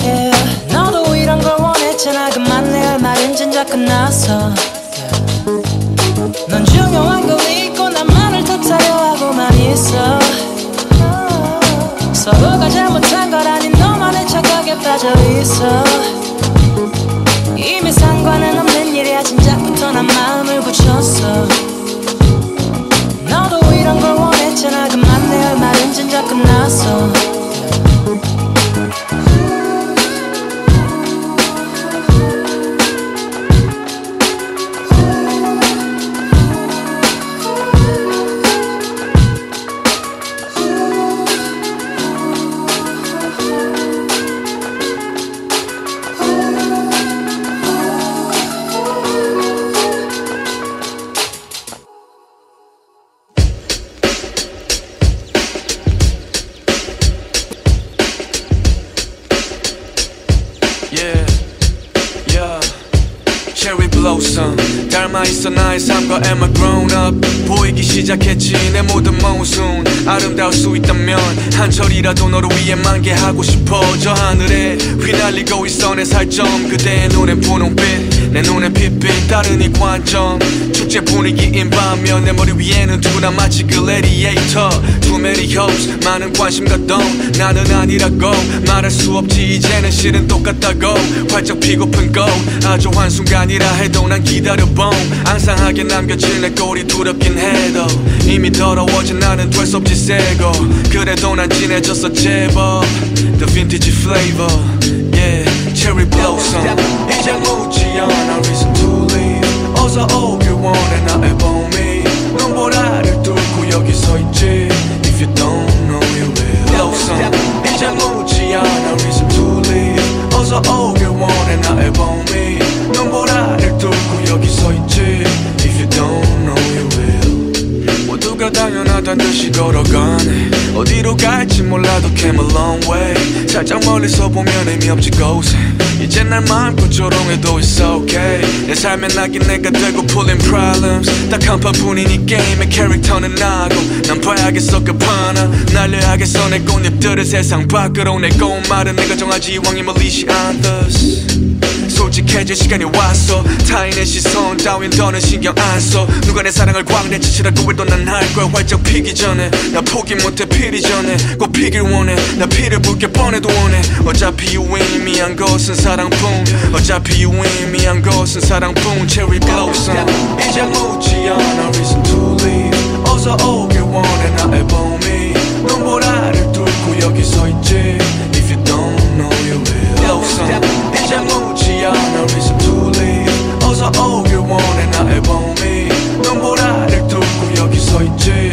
Yeah. 너도 이런 걸 원했잖아. 그만 내 할 말은 진작 끝났어. 넌 중요한 걸 잊고 나만을 탓하려 하고만 있어. 서로가 잘못한 걸 아닌 너만의 착각에 빠져 있어. 이미 상관은 없는 일이야. 진작부터 난 마음을 굳혔어 진작 끝났어 am I 시작했지. 내 모든 모순 아름다울 수 있다면 한 철이라도 너를 위해 만개하고 싶어. 저 하늘에 휘날리고 있어 내 살점. 그대의 눈엔 분홍빛 내 눈엔 핏빛 다른 이 관점. 축제 분위기인 반면 내 머리 위에는 두나 마치 글래디에이터. Too many hopes 많은 관심과 동 나는 아니라고. 말할 수 없지. 이제는 실은 똑같다고. 활짝 피고픈 꽃 아주 한순간이라 해도 난 기다려봄. 앙상하게 남겨질 내 꼴이 두렵긴 해도 이미 더러워진 나는 될 수 없지 새고 그래도 난 진해졌어 제법 The vintage flavor Yeah cherry blossom 이제 묻지 않아 reason to leave 어서 오길 원해 나의 봄이 눈보라를 뚫고 여기 서 있지 If you don't know you will blossom 이제 묻지 않아 reason to leave 어서 오길 원해 나의 봄이 눈보라를 모두가 당연하단 듯이 걸어가네. 어디로 갈지 몰라도 came a long way. 살짝 멀리서 보면 의미 없지 고생 이제 날 마음껏 조롱해도 it's okay. 내 삶에 낙인 내가 되고 pulling problems. 딱 한판뿐인 이 게임의 캐릭터는 나고. 난 봐야겠어 끝판아 날려야겠어 내 꽃잎들을 세상 밖으로. 내고 말은 내가 정하지 이왕이 멀리지 않듯 솔직해질 시간이 왔어. 타인의 시선 따윈 더는 신경 안 써. 누가 내 사랑을 광대치치라고 해도 난할 거야. 활짝 피기 전에. 나 포기 못해 피리 전에. 꼭 피길 원해. 나 피를 붉게 뻔해도 원해. 어차피 유의미한 것은 사랑뿐. 어차피 유의미한 것은 사랑뿐. Cherry blossom. 이제 묻지 않아. Reason to leave. 어서 오길 원해 나의 봄이 눈보라를 뚫고 여기 서 있지 blossom 이제 묻지 않아 reason to leave 어서 오길 원해 나의 봄이 눈보라를 뚫고 여기 서 있지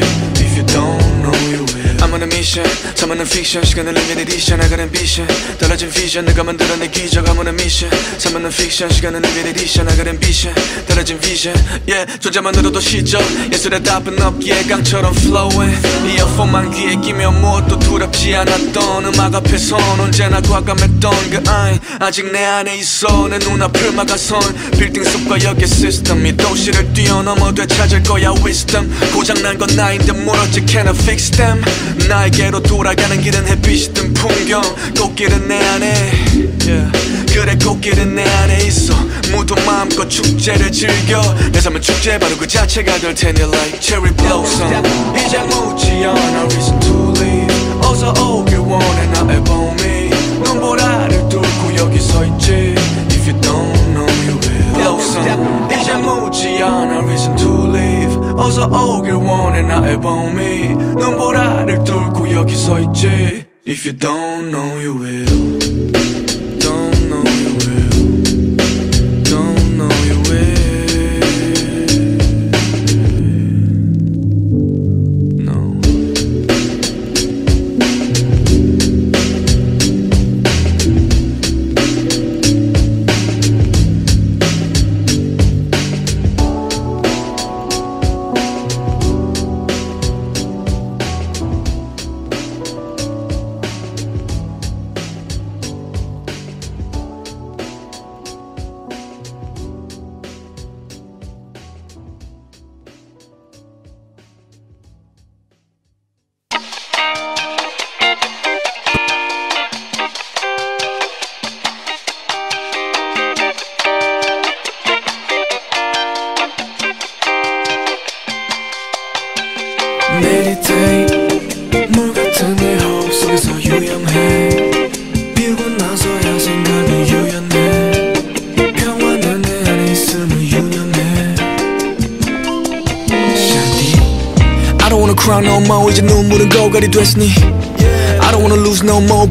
Mission 삶은 fiction 시간은 edition I got ambition 달라진 vision 내가 만들어낸 기적 a mission 삶은 fiction 시간은 edition I got ambition 달라진 vision yeah 존재만으로도 시적 예술의 답은 없기에 강처럼 flowing 이어폰만 귀에 끼면 무엇도 두렵지 않았던 음악 앞에선 언제나 과감했던 그 아인 아직 내 안에 있어 내 눈앞을 막아선 빌딩 숲과 역의 시스템 이 도시를 뛰어넘어 되찾을 거야 wisdom 고장난 건 나인데 뭘 어찌 can I fix them 나 내게로 돌아가는 길은 햇빛이 든 풍경. 꽃길은 내 안에. 그래 꽃길은 내 안에 있어. 모두 마음껏 축제를 즐겨. 내 삶은 축제 바로 그 자체가 될 테니 Like cherry blossom. 이제 묻지 않아 reason to leave 어서 오길 원해 나의 봄이. 눈보라 If you don't know, you will. Blossom. 이제 묻지 않아 reason to live. 어서 오길 원해 나의 봄이 눈보라를 뚫고 여기 서 있지 If you don't know you will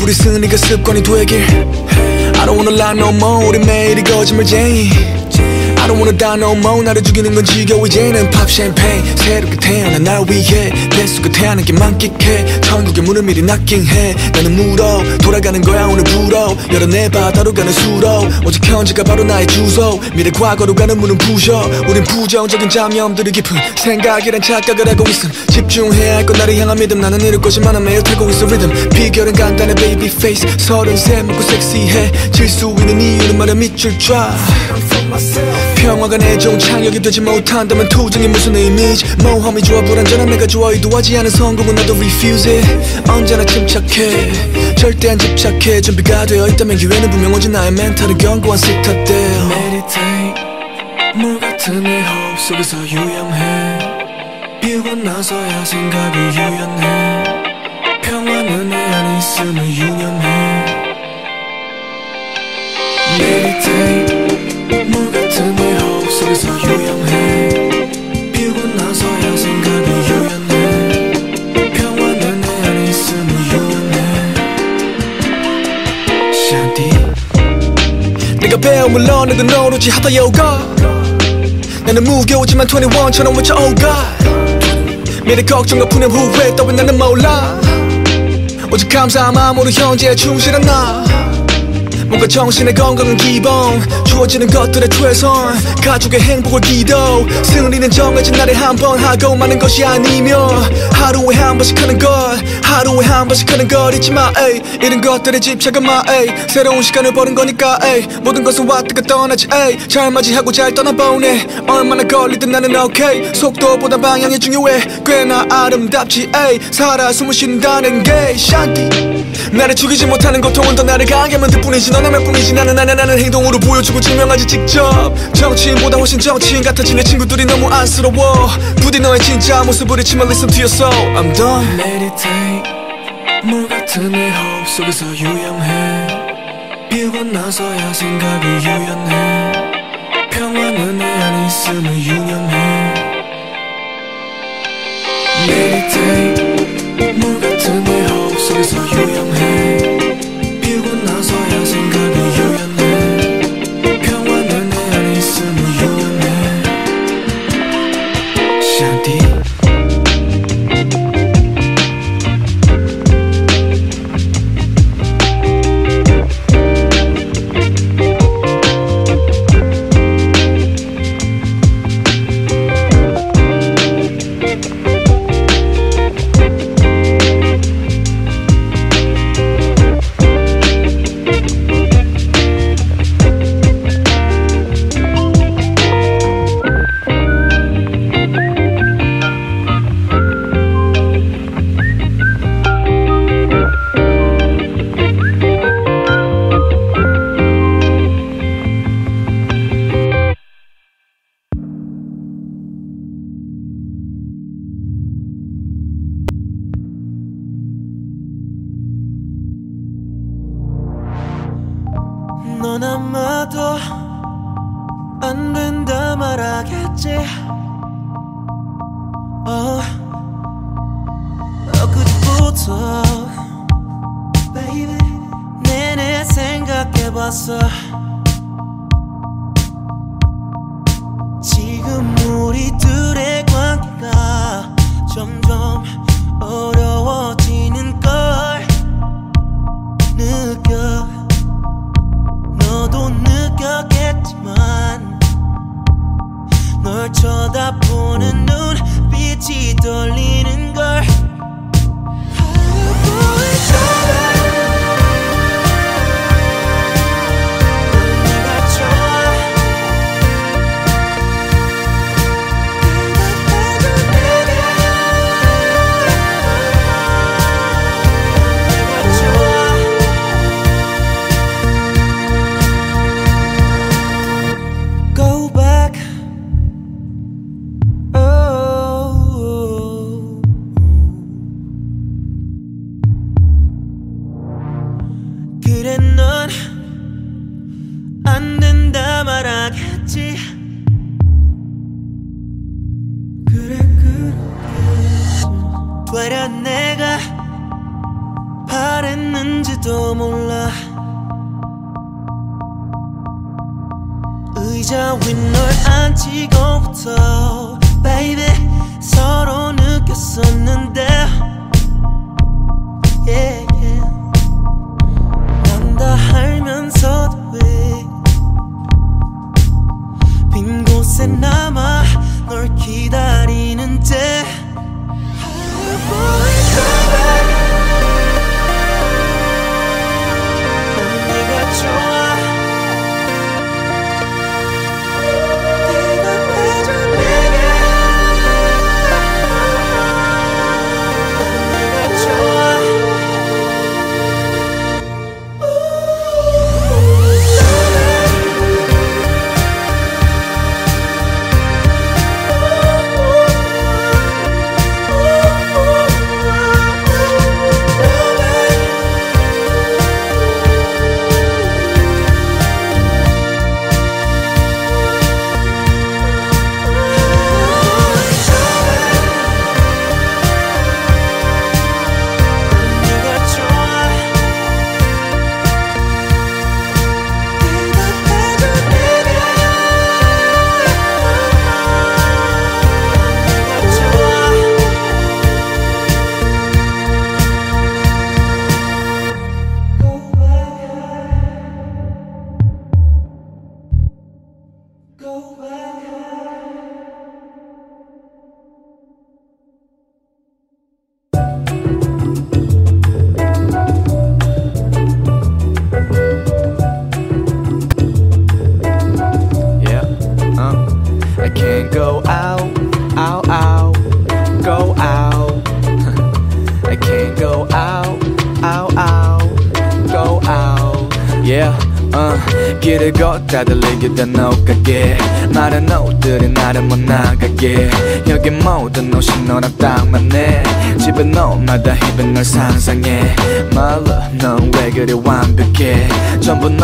우리 승리가 습관이 되길. I don't wanna lie no more. 우리 매일이 거짓말쟁이 I don't wanna die no more. 나를 죽이는 건 지겨워. 이제는 pop champagne 새롭게 태어난 날 위해 뱃속에 태어난 게 만끽해. 천국의 문을 미리 knocking해. 나는 물어 돌아가는 거야. 오늘 불어. 열어 내 바다로 가는 수로. 오직 현재가 바로 나의 주소. 미래 과거로 가는 문은 부셔. 우린 부정적인 잡념들이 깊은 생각이란 착각을 하고 있음. 집중해야 할 건 나를 향한 믿음. 나는 이룰 것이만 매일 타고 있어 리듬 비결은 간단해 baby face 서른셋 먹고 섹시해. 질 수 있는 이유는 말야 밑줄 쫙 평화가 내종 창력이 되지 못한다면 투정이 무슨 의미지? 모험이 좋아 불안전한 내가 좋아 의도하지 않은 성공은 나도 refuse it 언제나 침착해. 절대 안 집착해. 준비가 되어 있다면 기회는 분명 오지. 나의 멘탈은 견고한 시타델 Meditate. 물 같은 내 호흡 속에서 유영해. 비우고 나서야 생각이 유연해. 평화는 내 안에 있음을 유념해 배움을 너는 오로지 하다 요가. 나는 무거우지만 21처럼 외쳐 oh God. 미래 걱정과 푸념 후회 따윈 나는 몰라. 오직 감사한 마음으로 현재에 충실한 나 뭔가 정신의 건강은 기본. 주어지는 것들의 최선. 가족의 행복을 기도. 승리는 정해진 날에 한 번 하고 마는 것이 아니며. 하루에 한 번씩 하는 것 하루에 한 번씩 하는 것 잊지 마 에이. 이런 것들에 집착은 마 에이. 새로운 시간을 버는 거니까 에이. 모든 것은 왔다가 떠나지 에이. 잘 맞이하고 잘 떠나보네. 얼마나 걸리든 나는 오케이 속도보다 방향이 중요해. 꽤나 아름답지 에이. 살아 숨을 쉰다는 게 샨티 나를 죽이지 못하는 고통은 더 나를 강하게 만들 뿐이지. 너나 몇 뿐이지. 나는 나는 나는 행동으로 보여주고 증명하지 직접. 정치인보다 훨씬 정치인 같아진 내 친구들이 너무 안쓰러워. 부디 너의 진짜 모습을 잊지만 listen to your soul I'm done. Meditate 물 같은 내 호흡 속에서 유영해. 비우고 나서야 생각이 유연해. 평화는 내 안에 있음을 유념해. Meditate 내 호흡 속에서 유영해 비우고 나서야 생각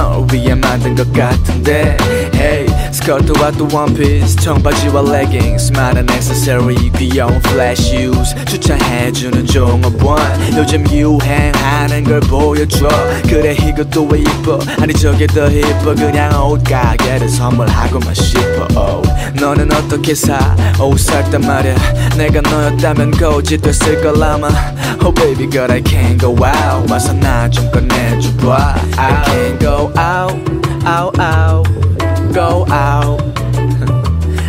널 위해 만든 것 같은데 Hey 스커트와 또 원피스 청바지와 레깅스 마른 액세서리 귀여운 flat shoes 추천해주는 종업원 요즘 유행하는 걸 보여줘 그래 이것도 왜 이뻐 아니 저게 더 이뻐 그냥 옷가게를 선물하고만 싶어 oh. 너는 어떻게 사? 옷 살 때 말야 내가 너였다면 거지 됐을 걸 아마 Oh baby girl I can't go out. 와서 나 좀 꺼내줘 봐 I can't go out out out go out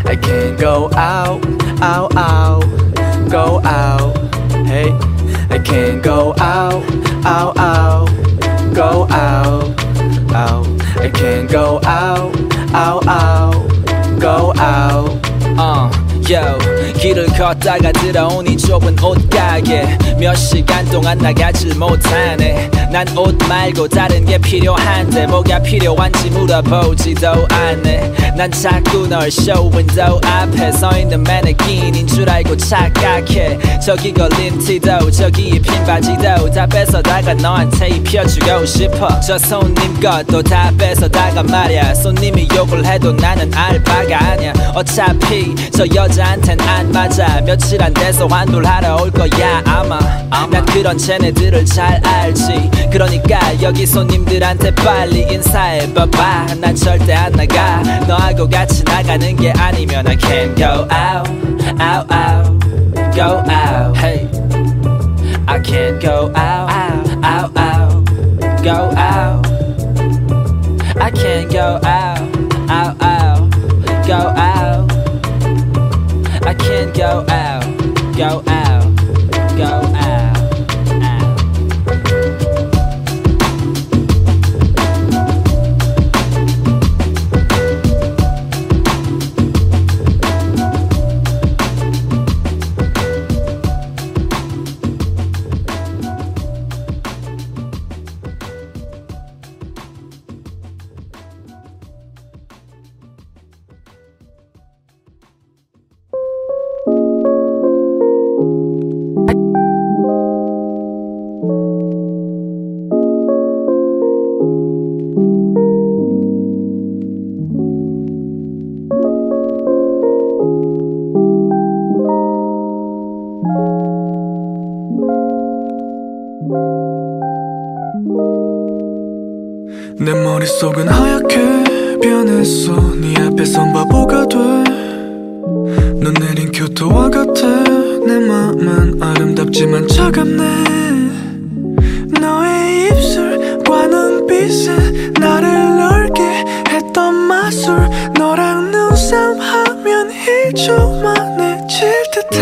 I can't go out out out go out Hey I can't go out out out go out out I can't go out out out go out uh, yo 길을 걷다가 들어온 이 좁은 옷가게 몇 시간 동안 나가질 못하네 난 옷 말고 다른 게 필요한데 뭐가 필요한지 물어보지도 않네. 난 자꾸 널 쇼윈도우 앞에 서 있는 매네킨인 줄 알고 착각해. 저기 걸린 티도 저기 입힌 바지도 다 뺏어다가 너한테 입혀주고 싶어. 저 손님 것도 다 뺏어다가 말야. 손님이 욕을 해도 나는 알바가 아니야. 어차피 저 여자한텐 안 맞아. 며칠 안 돼서 환불하러 올 거야 아마. 난 그런 쟤네들을 잘 알지 그러니까 여기 손님들한테 빨리 인사해봐봐 난 절대 안 나가 너하고 같이 나가는 게 아니면 I can't go out out out go out hey I can't go out out out out go out I can't go out out out go out I can't go out go out 1초 만에 질 듯해.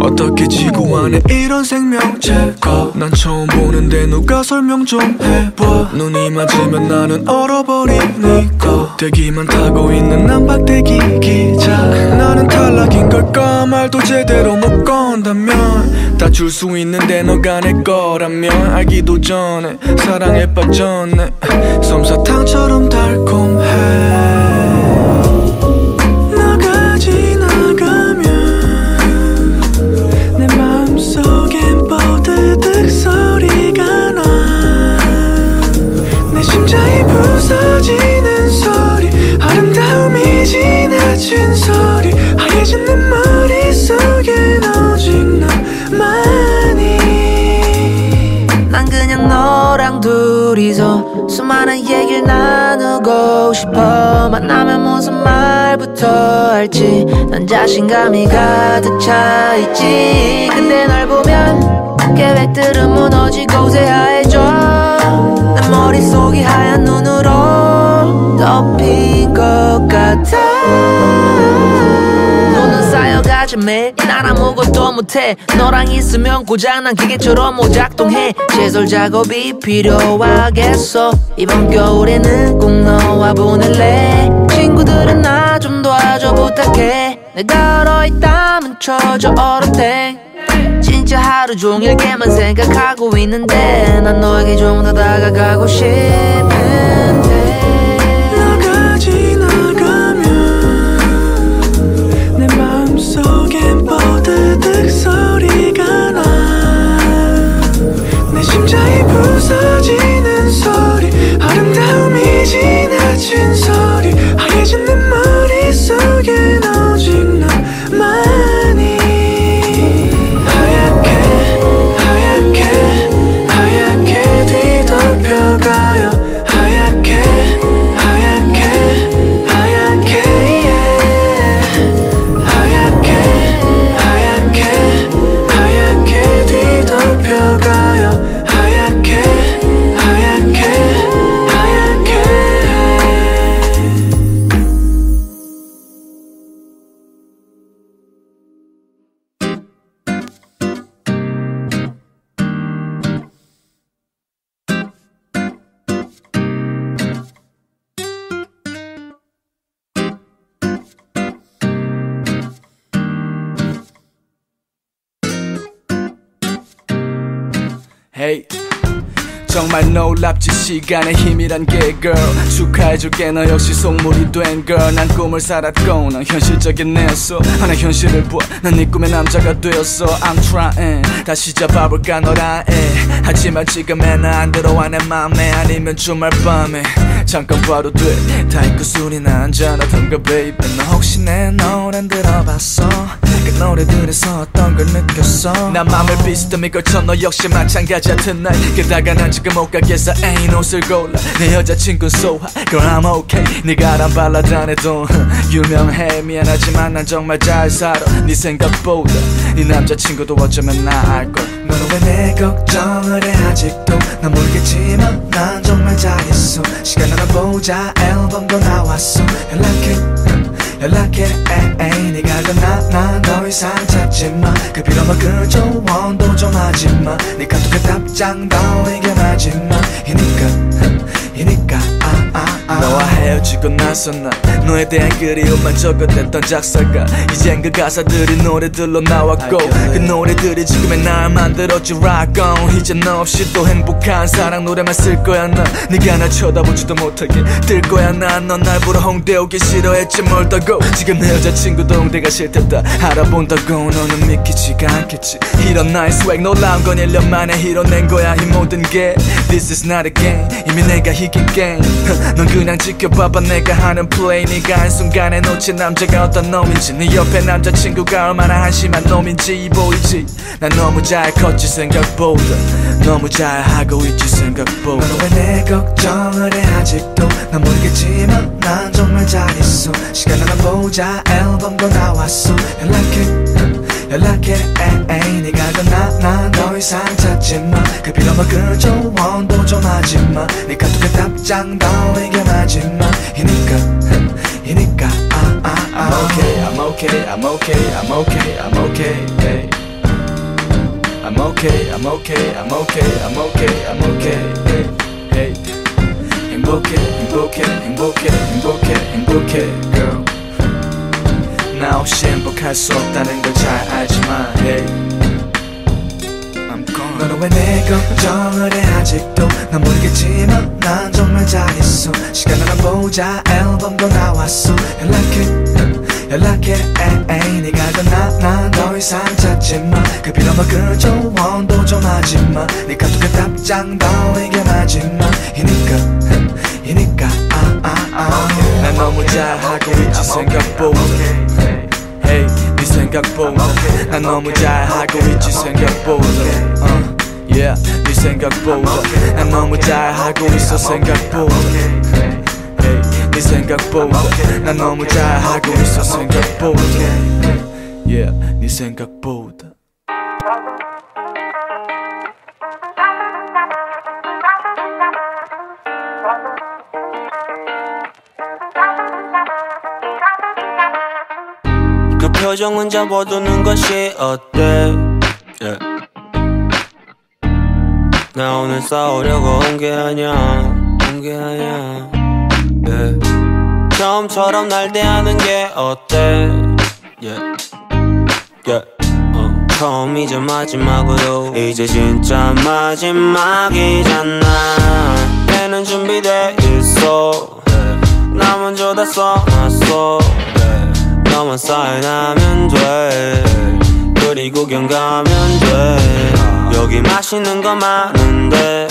어떻게 지구 안에 이런 생명체가? 난 처음 보는데 누가 설명 좀 해봐. 눈이 맞으면 나는 얼어버리니까. 대기만 타고 있는 난박대기 기자. 나는 탈락인 걸까? 말도 제대로 못 건다면. 다 줄 수 있는데 너가 내 거라면. 알기도 전에 사랑에 빠졌네. 솜사탕처럼 달콤해 부서지는 소리 아름다움이 지나친 소리. 하얘진 내 머릿속엔 오직 너만이. 난 그냥 너랑 둘이서 수많은 얘기를 나누고 싶어. 만나면 무슨 말부터 할지 난 자신감이 가득 차 있지. 근데 널 보면 계획들은 무너지고 새하얘져. 내 머릿속이 하얀 눈으로 덮인 것 같아. 돈은 쌓여가지 매일 난 아무것도 못해. 너랑 있으면 고장난 기계처럼 오작동해. 제설 작업이 필요하겠어. 이번 겨울에는 꼭 너와 보낼래. 친구들은 나 좀 도와줘 부탁해. 내가 얼어있다면 쳐줘 얼어탱 진짜 하루 종일 걔만 생각하고 있는데 난 너에게 좀 더 다가가고 싶은 부서지는 소리 아름다움이 지나친 소리 하얘진 내 머릿 시간의 힘이란 게 girl. 축하해줄게 너 역시 속물이 된 girl. 난 꿈을 살았고 넌 현실적인 내서 하나 현실을 봐난네 꿈의 남자가 되었어. I'm trying. 다시 잡아볼까 너라 해. 하지만 지금의 나안 들어와 내 맘에. 아니면 주말 밤에. 잠깐 봐도 돼. 타이크 소리 나 앉아나던가 baby. 너 혹시 내 노래 들어봤어? 그 노래들에서 어떤 걸 느꼈어? 난 맘을 비스듬히 걸쳐 너 역시 마찬가지야 tonight 게다가 난 지금 옷가게에서 애인 옷을 골라. 내 여자친구 소화. Girl I'm okay 네가 알아 발라드 안 해도 유명해. 미안하지만 난 정말 잘 살아. 네 생각보다 네 남자친구도 어쩌면 나 알걸 너는 왜내 걱정을 해? 아직도 난 모르겠지만 난 정말 잘했어. 시간 하나 보자. 앨범도 나왔어. 연락해 연락해 에이 네가 그나난더 이상 찾지마. 그 빌어먹을 그 조언도 좀 하지마. 네 카톡에 답장도 이게 마지막 이니까 *laughs* 이니까. 너와 헤어지고 나서 난 너에 대한 그리움만 적어댔던 작사가 이젠 그 가사들이 노래들로 나왔고 그 노래들이 지금의 날 만들었지. Rock on. 이제 너 없이 또 행복한 사랑 노래만 쓸 거야. 나 네가 날 쳐다보지도 못하게 뜰 거야. 난넌 날 보러 홍대 오기 싫어했지 멀다고. 지금 내 여자친구도 홍대가 싫댔다. 알아본다고. 너는 믿기지가 않겠지. 이런 나의 swag 놀라운 건 1년 만에 이뤄낸 거야. 이 모든 게 This is not a game. 이미 내가 이긴 게임 넌 그냥 지켜봐봐 내가 하는 플레이 네가 한순간에 놓친 남자가 어떤 놈인지. 네 옆에 남자친구가 얼마나 한심한 놈인지 보이지? 난 너무 잘 컸지 생각보다. 너무 잘하고 있지 생각보다. 너는 왜 내 걱정을 해 아직도 난 모르겠지만 난 정말 잘했어. 시간 하나 보자 앨범도 나왔어. 연락해 연락해 에이 네가 그나난더 이상 찾지마 그 빌어먹을 조언도 좀 하지마 네 카톡에 답장도 이게 마지막 이니까 이니까 아, 아, 아. I'm okay I'm okay I'm okay I'm okay I'm okay hey. I'm okay I'm okay I'm okay I'm okay I'm okay hey. hey. 행복해 행복해 행복해 행복해 행복해 girl 나 없이 행복할 수 없다는 걸 잘 알지만 hey. 너는 왜 내 걱정을 해? 아직도 난 모르겠지만 난 정말 잘했어. 시간 하나 보자 앨범도 나왔어. 연락해 연락해 에이. 네가 그나난더 이상 찾지마. 그 빌어먹을 조언도 좀 하지마. 네 카톡에 답장도 이게 마지막 이니까 이니까 아아아 난 너무 잘하고 있지 생각보다 Hey 네 생각보다 난 너무 잘하고 있지 생각보다 uh, Yeah 네 생각보다 난 너무 잘하고 있어 생각보다 Hey 네 생각보다 난 너무 잘하고 있어 생각보다 Yeah 네 생각보다 표정은 접어두는 것이 어때 yeah. 나 오늘 싸우려고 온 게 아니야 온게 아니야 yeah. 처음처럼 날 대하는 게 어때 yeah. Yeah. 어. 처음이자 마지막으로 이제 진짜 마지막이잖아 배는 준비돼 있어. 나 먼저 다 써놨어. 너만 사인하면 돼. 그리고 구경 가면 돼. 여기 맛있는 거 많은데.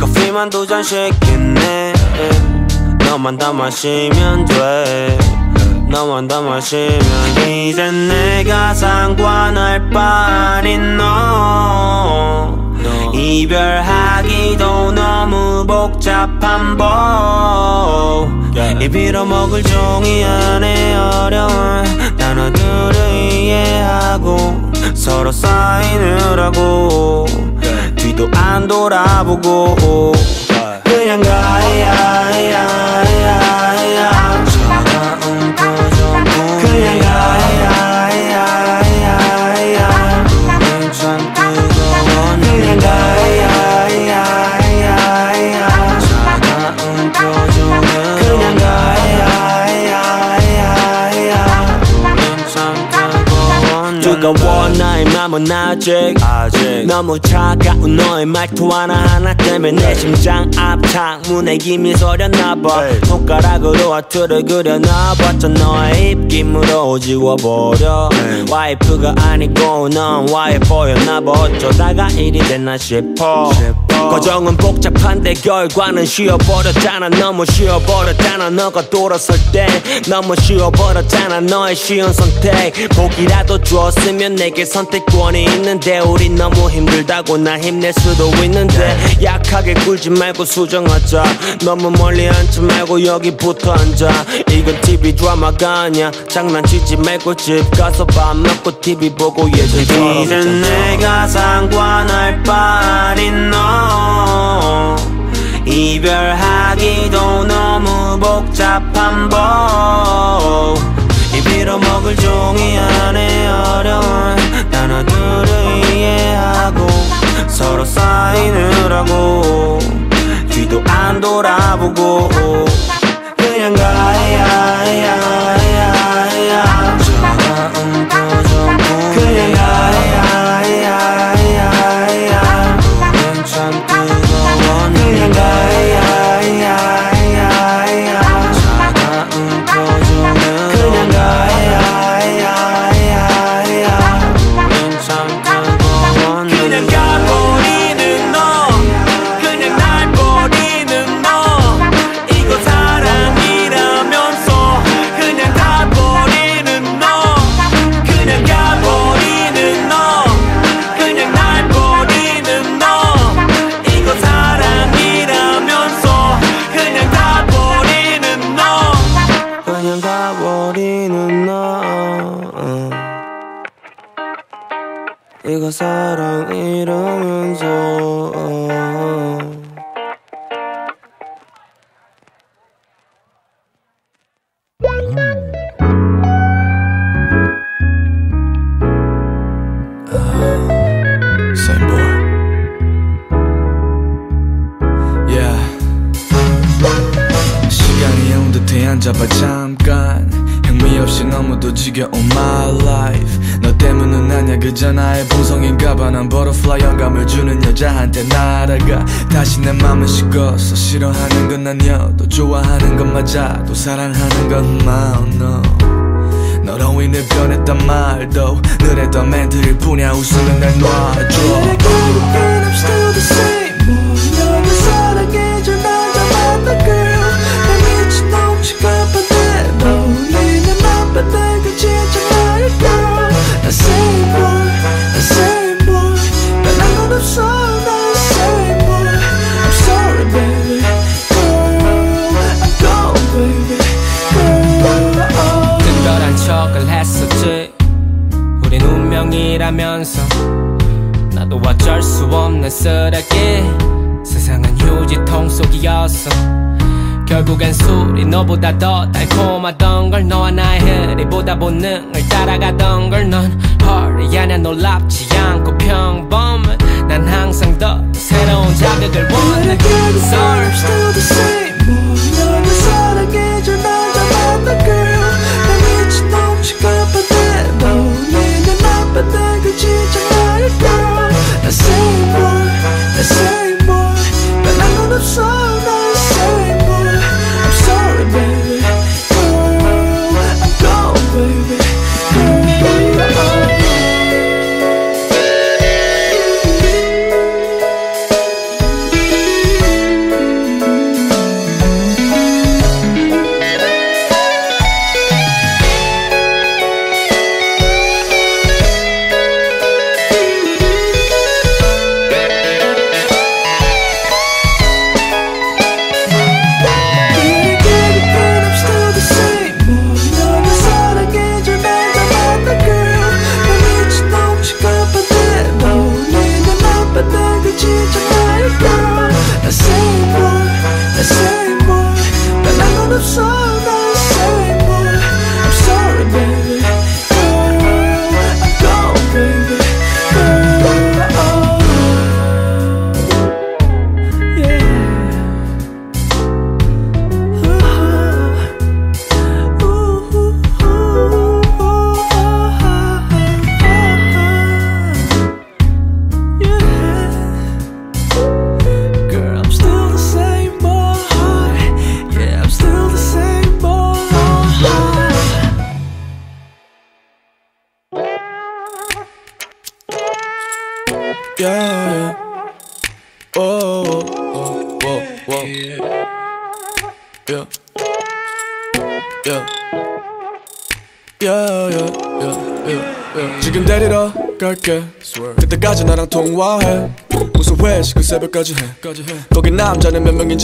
커피만 두 잔 시키네. 너만 다 마시면 돼. 너만 다 마시면 이젠 내가 상관할 바 아닌 너. 이별하기도 너무 복잡한 법이 빌어먹을 종이 안에 어려운 단어들을 이해하고 서로 사인을 하고 뒤도 안 돌아보고 그냥 가야야야야 뜨거워 나의 맘은 아직 아직 너무 차가운 너의 말투 하나하나 때문에 내 심장 앞 창문에 이미 서렸나봐. 손가락으로 하트를 그려놔봐 저 너의 입김으로 지워버려. 와이프가 아니고 넌 와이퍼였나봐. 어쩌다가 일이 됐나 싶어 어. 과정은 복잡한데 결과는 쉬어버렸잖아. 너무 쉬어버렸잖아. 너가 돌아설 때 너무 쉬어버렸잖아. 너의 쉬운 선택. 복이라도 주었으면 내게 선택권이 있는데 우리 너무 힘들다고 나 힘낼 수도 있는데 네. 약하게 굴지 말고 수정하자. 너무 멀리 앉지 말고 여기부터 앉아. 이건 TV 드라마가 아니야. 장난치지 말고 집 가서 밥 먹고 TV 보고 예전처럼 이젠 내가 상관할 바 아닌 너 이별하기도 너무 복잡한 법이 빌어먹을 종이 안에 어려운 단어들을 이해하고 서로 사인을 하고. 뒤도 안 돌아보고 그냥 가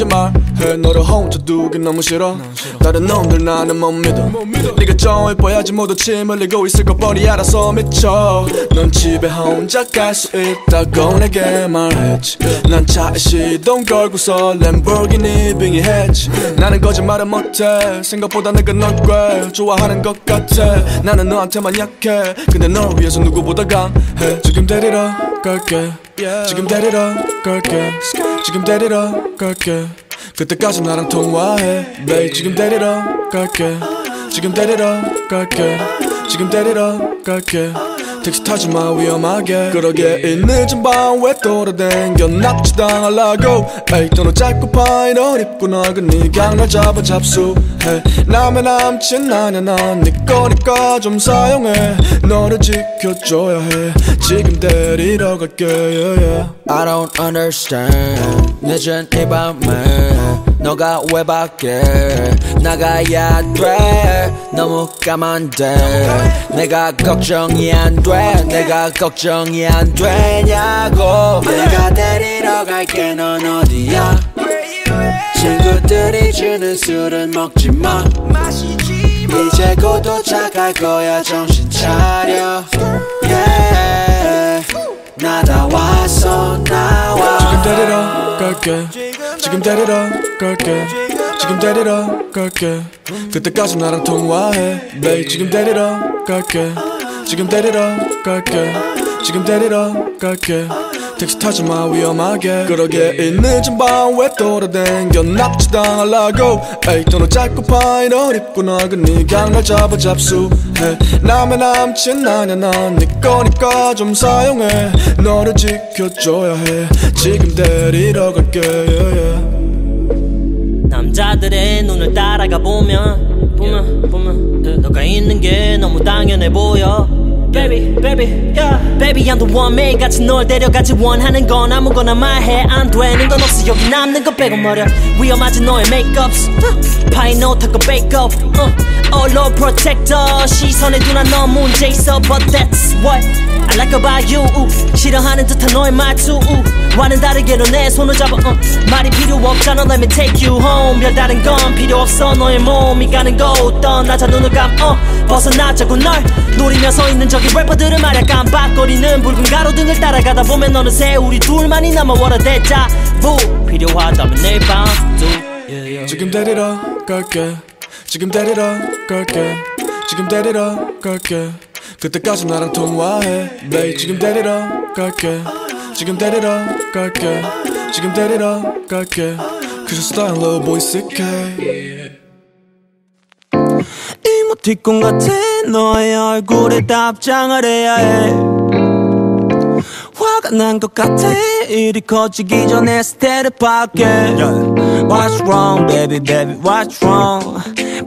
지 말해. 너를 혼자 두기 너무 싫어. 다른 놈들 나는 못 믿어. 네가 좀 예뻐야지 모두 침 흘리고 있을 것 뻔히 알아서 미쳐. 넌 집에 혼자 갈 수 있다고 내게 말했지. 난 차에 시동 걸고서 램보르기니 빙의했지. 나는 거짓말은 못해. 생각보다 내가 널꽤 좋아하는 것 같아. 나는 너한테만 약해. 근데 널 위해서 누구보다 강해. 지금 데리러 갈게. 지금 데리러 갈게. 지금 데리러 갈게. 그때까지 나랑 통화해. babe. 지금 데리러 갈게. 지금 데리러 갈게. 지금 데리러 갈게. 택시 타지 마 위험하게. 그러게 이 늦은 밤 왜 돌아댕겨? 납치당하려고. 에이 또는 짧고 옷 입고 낡은 네가 날 잡아 잡수해. 남의 남친 아냐 난네 거니까 좀 사용해. 너를 지켜줘야 해. 지금 데리러 갈게 yeah, yeah. I don't understand. 늦은 이 밤에 너가 왜 밖에 나가야 돼. 너무 까만데. 내가 걱정이 안 돼. 내가 걱정이 안 되냐고. 내가 데리러 갈게. 넌 어디야? 친구들이 주는 술은 먹지 마. 이제 곧 도착할 거야. 정신 차려. Yeah. 나다 왔어. 나와. 지금 데리러 갈게 지금 데리러 갈게. 지금 데리러 갈게. 그때까지 나랑 통화해. babe 지금 데리러 갈게. 지금 데리러 갈게. 지금 데리러 갈게 택시 타지 마 위험하게. 그러게 이 늦은 밤왜 돌아댕겨? 납치당하려고. 에이 또는 짧고 파인 옷 입고 낡은 네가 날 잡아 잡수해. 남의 남친 아냐 난네 거니까 좀 사용해. 너를 지켜줘야 해. 지금 데리러 갈게. Yeah, yeah. 남자들의 눈을 따라가 보면 보면 보면 너가 있는 게 너무 당연해 보여 Baby, baby, yeah. Baby, I'm the one 매일같이 널 데려가지 원하는 건 아무거나 말해. 안 되는 건 없어. 여기 남는 거 빼고 머려. 위험하지 너의 메이크업스 파인 옷하고 베이크업. All over protector. 시선에 두나 너 문제 있어. But that's what I like about you. 싫어하는 듯한 너의 말투. 와는 다르게 너내 손을 잡아. uh. 말이 필요 없잖아. Let me take you home. 별다른 건 필요 없어. 너의 몸이 가는 곳. 떠나자 눈을 감 uh. 벗어나자고 널 노리며 서 있는 저기 래퍼들은 말야 깜빡거리는 붉은 가로등을 따라가다 보면 어느새 우리 둘만이 남아 deja vu 필요하다면 yeah. 지금 데리러 갈게. 지금 데리러 갈게. 지금 데리러 갈게. 그때까지 나랑 통화해. babe 지금 데리러 갈게. 지금 데리러 갈게. 지금 데리러 갈게. Cause you're starting low boy sick 이모티콘 같은 너의 얼굴에 답장을 해야 해. 화가 난 것 같아. 일이 커지기 전에 스테레 밖에 What's wrong baby baby what's wrong?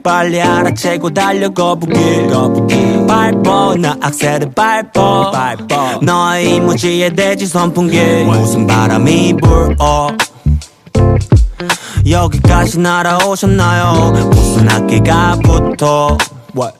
빨리 알아채고 달려 거북이 밟어 나 악셀을 밟어. 너의 이모지에 대지 선풍기. 무슨 바람이 불어? 여기까지 날아오셨나요? 무슨 악기가 붙어? What?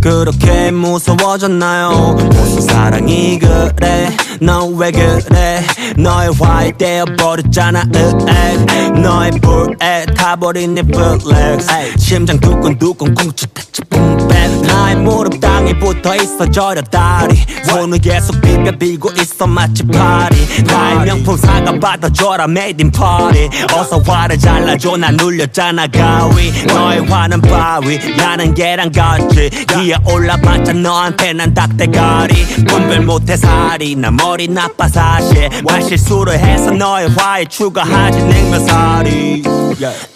그렇게 무서워졌나요? 무슨 사랑이 그래? 넌 왜 그래? 너의 화에 떼어버렸잖아 으에. 너의 불에 타버린 내 flex. 심장 두근두근 boom bap 나의 무릎 땅에 붙어있어 저려 다리. 손을 계속 비벼들고 있어 마치 파리. 나의 명품 사과 받아줘라 made in Paris 어서 화를 잘라줘 난 눌렸잖아 가위. 너의 화는 바위 나는 계란 같이 위에 올라봤자 너한테 난 닭대가리. 분별 못해 살이 나 머리 나빠 사실. 말실수를 해서 너의 화에 추가하지 냉면살이.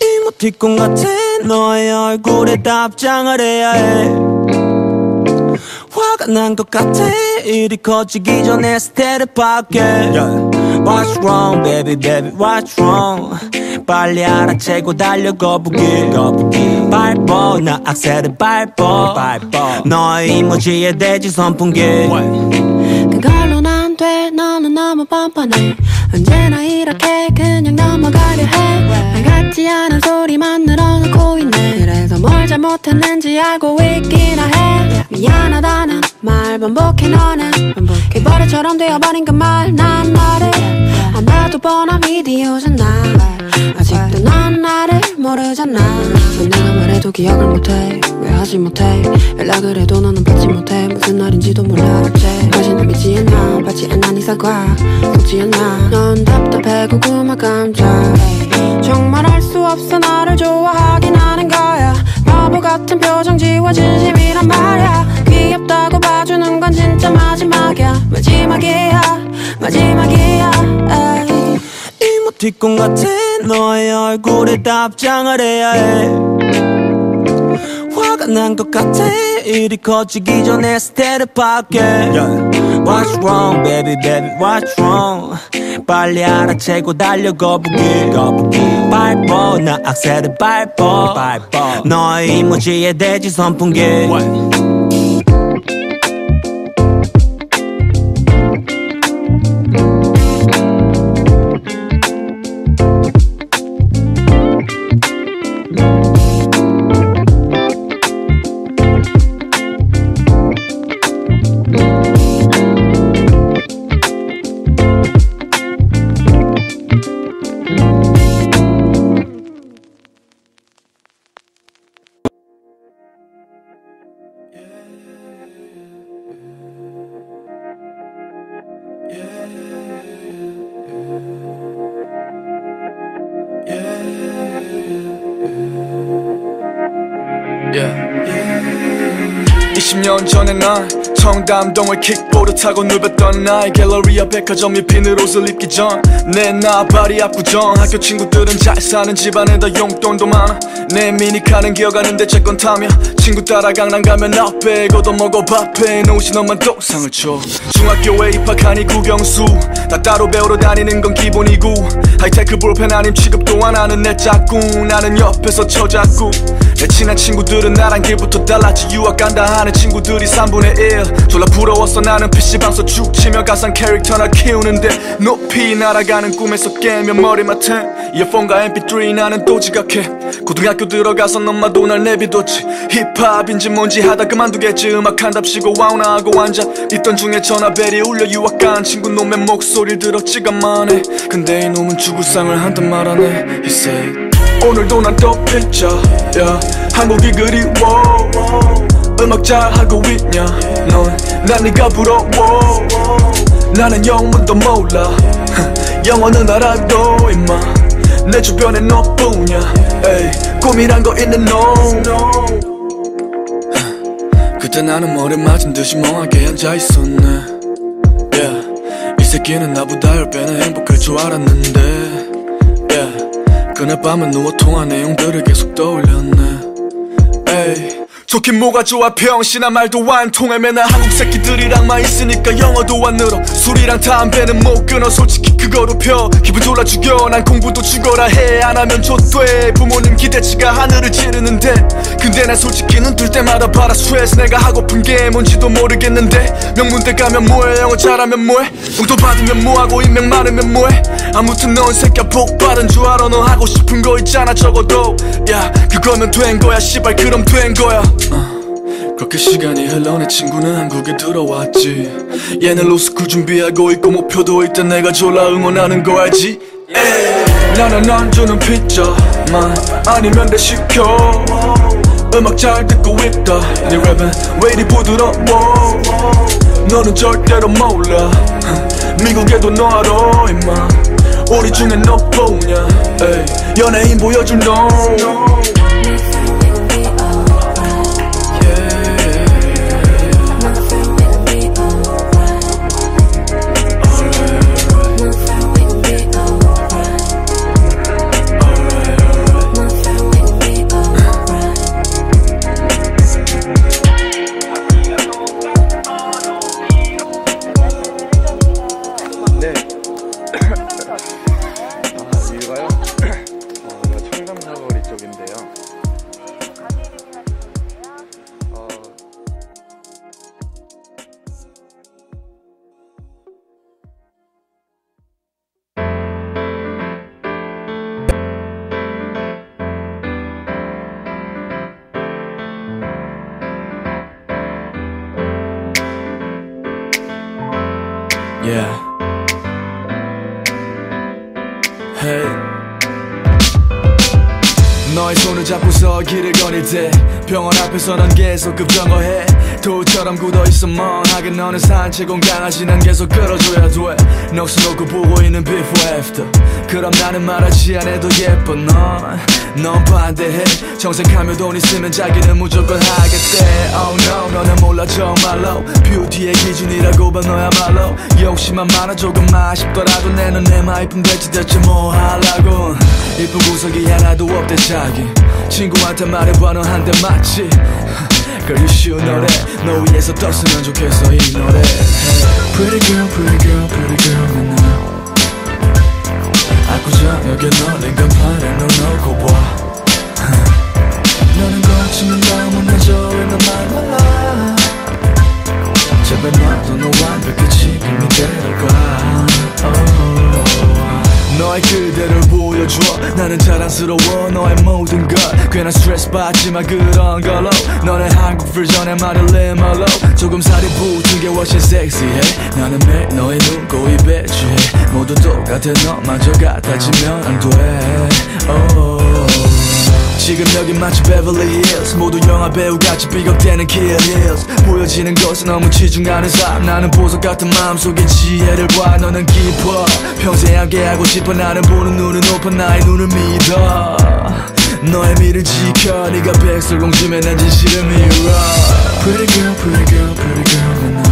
이모티콘 같은 너의 얼굴에 답장을 해야 해. 화가 난 것 같아. 일이 커지기 전에 스테레 밖에 What's wrong baby baby? What's wrong? 빨리 알아채고 달려 거북이 밟어 나 악셀을 밟어 너의 이모지에 대지 선풍기. 그걸로 난안 돼. 너는 너무 뻔뻔해. 언제나 이렇게 그냥 넘어가려 해. 같지 않은 소리만 늘어놓고 있네. 그래서 뭘 잘못했는지 알고 있기나 해. 미안하다는 말 반복해 너는. 이 버릇처럼 되어버린 그 말 난 너를 하나도 뻔한 비디오잖아 아직도 넌 나를 모르잖아. 왜 내가 말해도 기억을 못해. 왜 하지 못해. 연락을 해도 너는 받지 못해. 무슨 날인지도 몰라. 어째. 다시는 믿지 않나? 받지 않나 네 사과 속지 않나? 넌 답답해 궁금해 깜짝. 정말 알 수 없어 나를 좋아하긴 하는 거야. 바보 같은 표정 지워 진심이란 말야. 귀엽다고 봐주는 건 진짜 마지막이야. 마지막이야. 마지막이야. 에이. 이모티콘 같은 너의 얼굴에 답장을 해야 해. 화가 난 것 같아. 일이 커지기 전에 스테를 밖에 What's wrong baby baby what's wrong? 빨리 알아채고 달려 거북이 거북이 밟어 나 악셀을 밟어. 밟어. 너의 이모지에 대지 선풍기. Yeah. 청담동을 킥보드 타고 누볐던 나의 갤러리아 백화점 입힌을 옷을 입기 전 내 나발이 압구정. 학교 친구들은 잘 사는 집안에다 용돈도 많아. 내 미니카는 기어가는데 제건 타며 친구 따라 강남 가면 나 빼고도 먹어. 밥해 놓으신 너만 동상을 쳐 중학교에 입학하니 국영수. 나 따로 배우러 다니는 건 기본이고. 하이테크 볼펜 아님 취급도 안 하는 내 짝꿍. 나는 옆에서 쳐잡고 내 친한 친구들은 나랑 길부터 달랐지. 유학 간다 하는 친구들이 3분의 1 졸라 부러웠어. 나는 PC방서 쭉 치며 가상 캐릭터나 키우는데 높이 날아가는 꿈에서 깨면 머리맡에 이어폰과 mp3 나는 또 지각해. 고등학교 들어가서 엄마도 날 내비뒀지. 힙합인지 뭔지 하다 그만두겠지. 음악 한답시고 와우나 하고 앉아 있던 중에 전화벨이 울려 유학 간 친구 놈의 목소리 들었지가 만해 근데 이놈은 죽을 상을 한단 말하네. He said 오늘도 난또 피자. Yeah. 한국이 그리워. 음악 잘하고 있냐. 넌난 네가 부러워. 나는 영문도 몰라. *laughs* 영어는 알아도 임마. 내 주변에 너뿐이야. 에이, 꿈이란 거 있는 놈 *laughs* 그때 나는 머리 맞은 듯이 멍하게 앉아있었네. Yeah. 이 새끼는 나보다 10배는 행복할 줄 알았는데. 그날 밤은 누워 통화 내용들을 계속 떠올렸네 에이. 좋긴 뭐가 좋아 병신아 말도 안 통해 맨날 한국 새끼들이랑만 있으니까 영어도 안 늘어 술이랑 담배는 못 끊어 솔직히 그거로 펴 기분 졸라 죽여 난 공부도 죽어라 해 안 하면 좆돼 부모님 기대치가 하늘을 찌르는데 근데 난 솔직히 눈 뜰 때마다 받아 스트레스 내가 하고픈 게 뭔지도 모르겠는데 명문대 가면 뭐해 영어 잘하면 뭐해 용돈 받으면 뭐하고 인맥 많으면 뭐해 아무튼 넌 새끼야 복 받은 줄 알아 너 하고 싶은 거 있잖아 적어도 야 그거면 된 거야 씨발 그럼 된 거야 어. 그렇게 시간이 흘러 내 친구는 한국에 들어왔지. 얘는 로스쿨 준비하고 있고 목표도 있던 내가 졸라 응원하는 거 알지. 나는 안 주는 피자만 아니면 내 시켜. 음악 잘 듣고 있다. 네 랩은 왜 이리 부드러워? 너는 절대로 몰라. 미국에도 너 알아 임마. 우리 중에 너뿐이야 에이. 연예인 보여줄 놈 계속 급정거해. 돌처럼 굳어있어 멍하게 너는 산책 온 강아지 난 계속 끌어줘야 돼. 넋을 놓고 보고 있는 before after. 그럼 나는 말하지 않아도 예뻐 넌, 넌 반대해. 정색하며 돈 있으면 자기는 무조건 하겠대. Oh no 너는 몰라 정말로 뷰티의 기준이라고 봐 너야말로. 욕심만 많아 조금 아쉽더라도 내는 내마 이쁨 대체 대체 뭐 하려고. 이쁜 구석이 하나도 없대 자기. 친구한테 말해봐 너한대 맞지 Know that 너 위해서 떴으면 좋겠어 이 노래. Pretty girl pretty girl pretty girl 맨날 아구자 여기 널린 간판에 널 놓고 봐. *laughs* 너는 거치는 너무 늦어 왜너말 몰라. 제발 나도 너 완벽해 지금 이대로 가 oh. 너의 그대를 보여줘 나는 자랑스러워 너의 모든 것 괜한 스트레스 받지 마 그런 걸로 넌 내 한국 버전의 Marilyn Monroe 조금 살이 붙은 게 훨씬 섹시해. 나는 매일 너의 눈, 코, 입 에 취해. 모두 똑같아 너마저 같아지면 안돼. Oh. 지금 여기 마치 Beverly Hills 모두 영화 배우같이 비겁대는 킬 힐스 보여지는 것에 너무 치중하는 삶. 나는 보석 같은 마음속에 지혜를 봐. 너는 깊어 평생 함께하고 싶어. 나는 보는 눈은 높아. 나의 눈을 믿어. 너의 미를 지켜. 네가 백설공주면 난 진실을 밀어 Pretty girl pretty girl pretty girl 맨날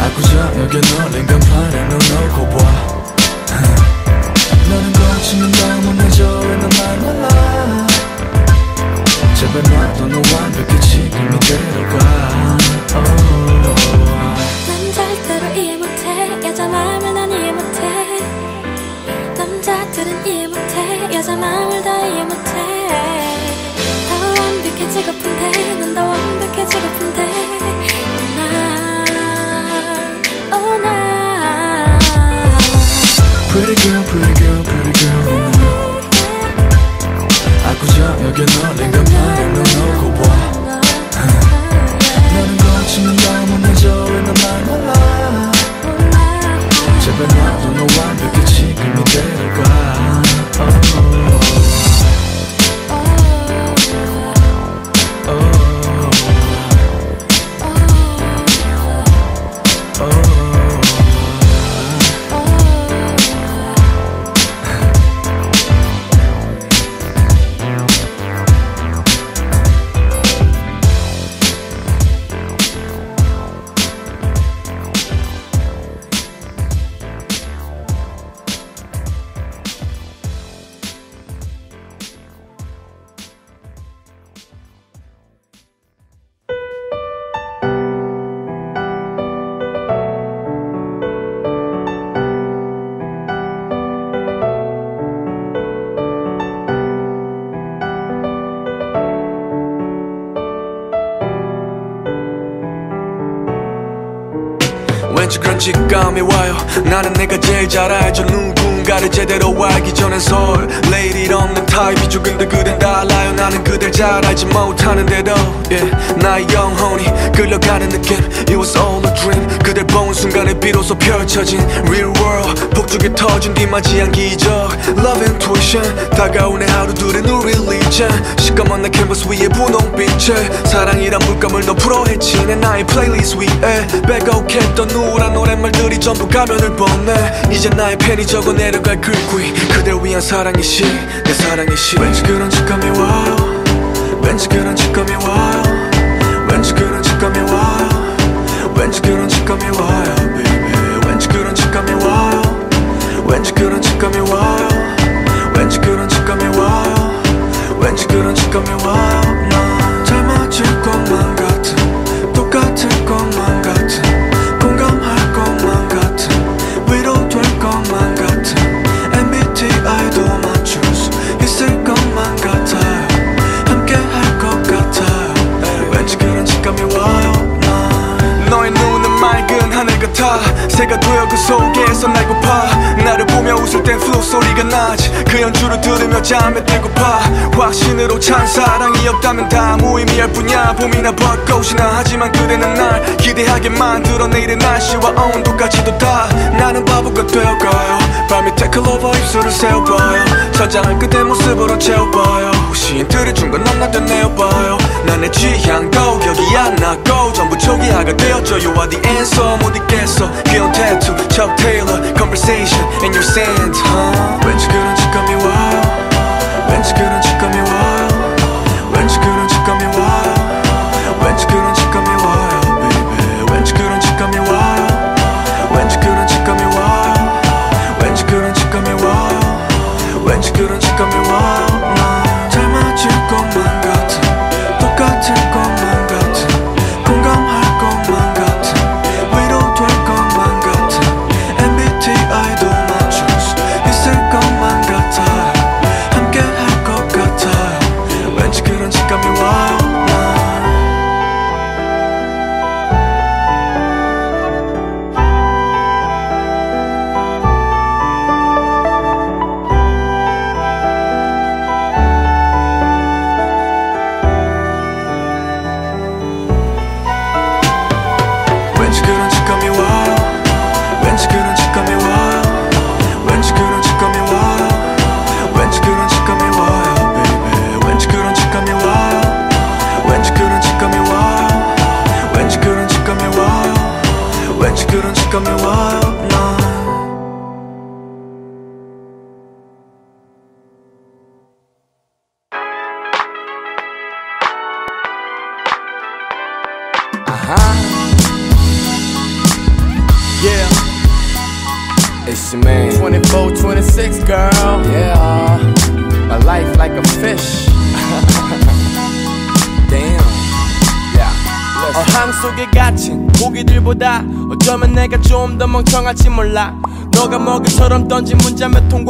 아구자 여기 널린 간판에 널 놓고 봐 완벽해 지금 이대로 가. 난 절대로 이해 못해. 여자 마음을 난 이해 못해. 남자들은 이해 못해. 여자 마음을 다 이해 못해. 더 완벽해지고픈데. 넌더 완벽해지고픈데. 나, oh, 나. Pretty girl pretty girl pretty girl. 여기 널린 간판에 널 놓고 봐 제발 나도 너 완벽해 지금 이대로 가 oh. 나는 내가 제일 잘 알죠 누군가를 제대로 알기 전엔 설렐 일 없는 타입이죠 근데 그댄 달라요. 나는 그댈 잘 알지 못하는데도 yeah, 나의 영혼이 끌려가는 느낌. It was all a dream. 그댈 본 순간에 비로소 펼쳐진 real world. 폭죽이 터진 뒤 맞이한 기적. Love intuition. 다가오네 하루둘의 new religion. 시꺼먼 내 캔버스 위에 분홍빛의 사랑이란 물감을 너 풀어 헤치네. 나의 플레이리스트 위에 빼곡했던 우울한 노랫말들이 전부 가면을 벗네 이제 나의 펜이 적어 내려갈 글귀 그댈 위한 사랑의 시내 사랑의 시. 왠지 그런 직감이 와요. 왠지 그런 직감이 와요. 왠지 그런 직감이 와요. 왠지 그런 직감이 와요 왠지 그런 직감이 와요. 왠지 그런 직감이 와요. 왠지 그런 직감이 와요. 왠지 그런 직감이 와요 새가 되어 그 속에서 날고파. 나를 보며 웃을 땐 flow 소리가 나지. 그 연주를 들으며 잠에 들고파. 확신으로 찬 사랑이 없다면 다 무의미할 뿐이야. 봄이나 벚꽃이나. 하지만 그대는 날 기대하게 만들어 내일의 날씨와 온도까지도 다 나는 바보가 되어가요. 밤이 태클로버 입술을 세워봐요. 저장을 그대 모습으로 채워봐요 시인 들이 준 건 넘나져 내어봐요. 난내 취향도 여기 안 나고 전부 초기화가 되었죠 You are the answer? 못 잊겠어. 귀여운 태투 Chuck Taylor Conversation in your sand huh? 왠지 그런 직감이 와요. 왠지 그런 직감이 와요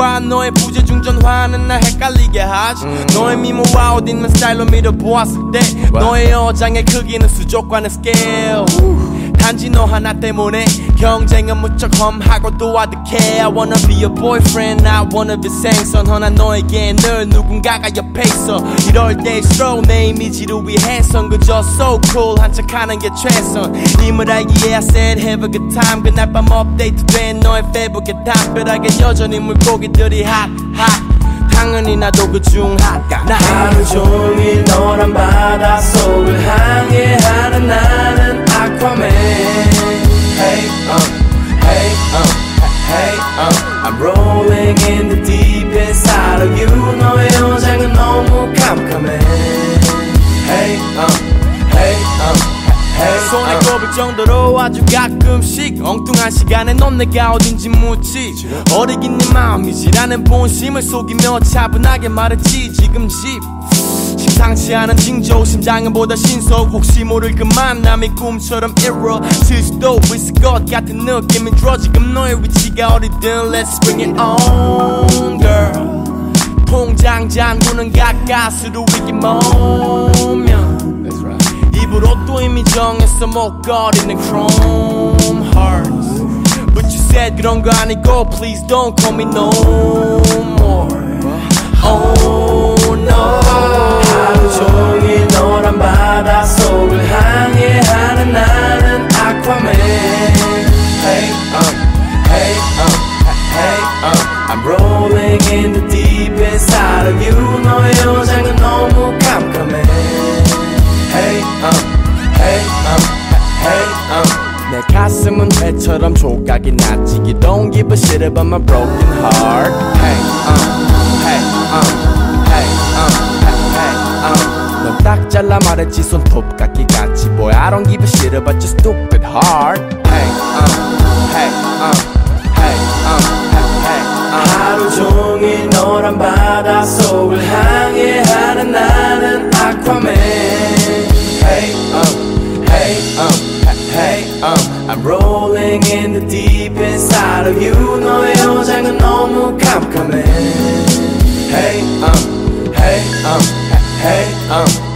통과 너의 부재중 전화는 날 헷갈리게 하지. 너의 미모와 옷 입는 스타일로 미루어 보았을 때 너의 어장의 크기는 수족관의 스케일. 단지 너 하나 때문에 경쟁은 무척 험하고 또 아득해. I wanna be your boyfriend. I wanna be 생선. 허나 너에게 늘 누군가가 옆에 있어. 이럴 때일수록 내 이미지를 위해선. 그저 so cool. 한척 하는 게 최선. 힘을 알기에 I said have a good time. 그날 밤 업데이트 된 너의 페북에 담벼락에 여전히 물고기들이 hot hot 당연히 나도 그중 핫가 나 하루 종일 너란 바닷속을 항해하는 나는 아쿠아맨 Hey um Hey um Hey um I'm rolling in the deep inside of you. 너의 여장은 너무 깜깜해. Hey um Hey um 손에 꼽을 정도로 아주 가끔씩 엉뚱한 시간에 넌 내가 어딘지 묻지. 어리긴 네 마음이지라는 본심을 속이며 차분하게 말했지. 지금 집. 심 상치 않은 징조 심장은 보다 신속. 혹시 모를 그 만남이 꿈처럼 이루어질 수도 있을 것 같은 느낌이 들어. 지금 너의 위치가 어디든 Let's bring it on girl. 통장 잔고는 가까스로 위기 모면. 입으로 또 이미 정했어 목걸이는 chrome hearts. But you said 그런 거 아니고 Please don't call me no more. Oh no 하루 종일 너란 바닷속을 항해하는 나는 아쿠아맨 Hey um Hey um Hey um I'm rolling in the deep inside of you 너의 여장은 너무 깜깜해 Hey um Hey um Hey um 내 가슴은 배처럼 조각이 났지 You don't give a shit about my broken heart Hey um Hey um Hey um Hey um 넌딱 잘라 말했지 손톱깎이 같이 Boy I don't give a shit about your stupid heart Hey um Hey um Hey um Hey hey um 하루 종일 너란 바닷속을 항해하는 나는 아쿠아맨 Hey um Hey um Hey um I'm rolling in the deep inside of you 너의 여장은 너무 깜깜해 Hey um Hey um Hey um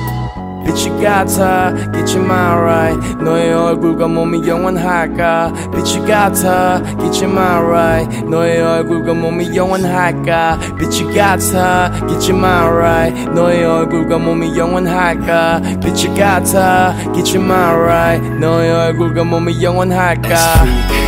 Bitch you got 같아 잊지 마라 너의 얼굴과 몸이 영원할까 빛이 같아 잊지 마라 너의 얼굴과 몸이 영원할까 빛이 같아 잊지 마라 너의 얼굴과 몸이 영원할까 빛이 같아 잊지 마라 너의 얼굴과 몸이 영원할까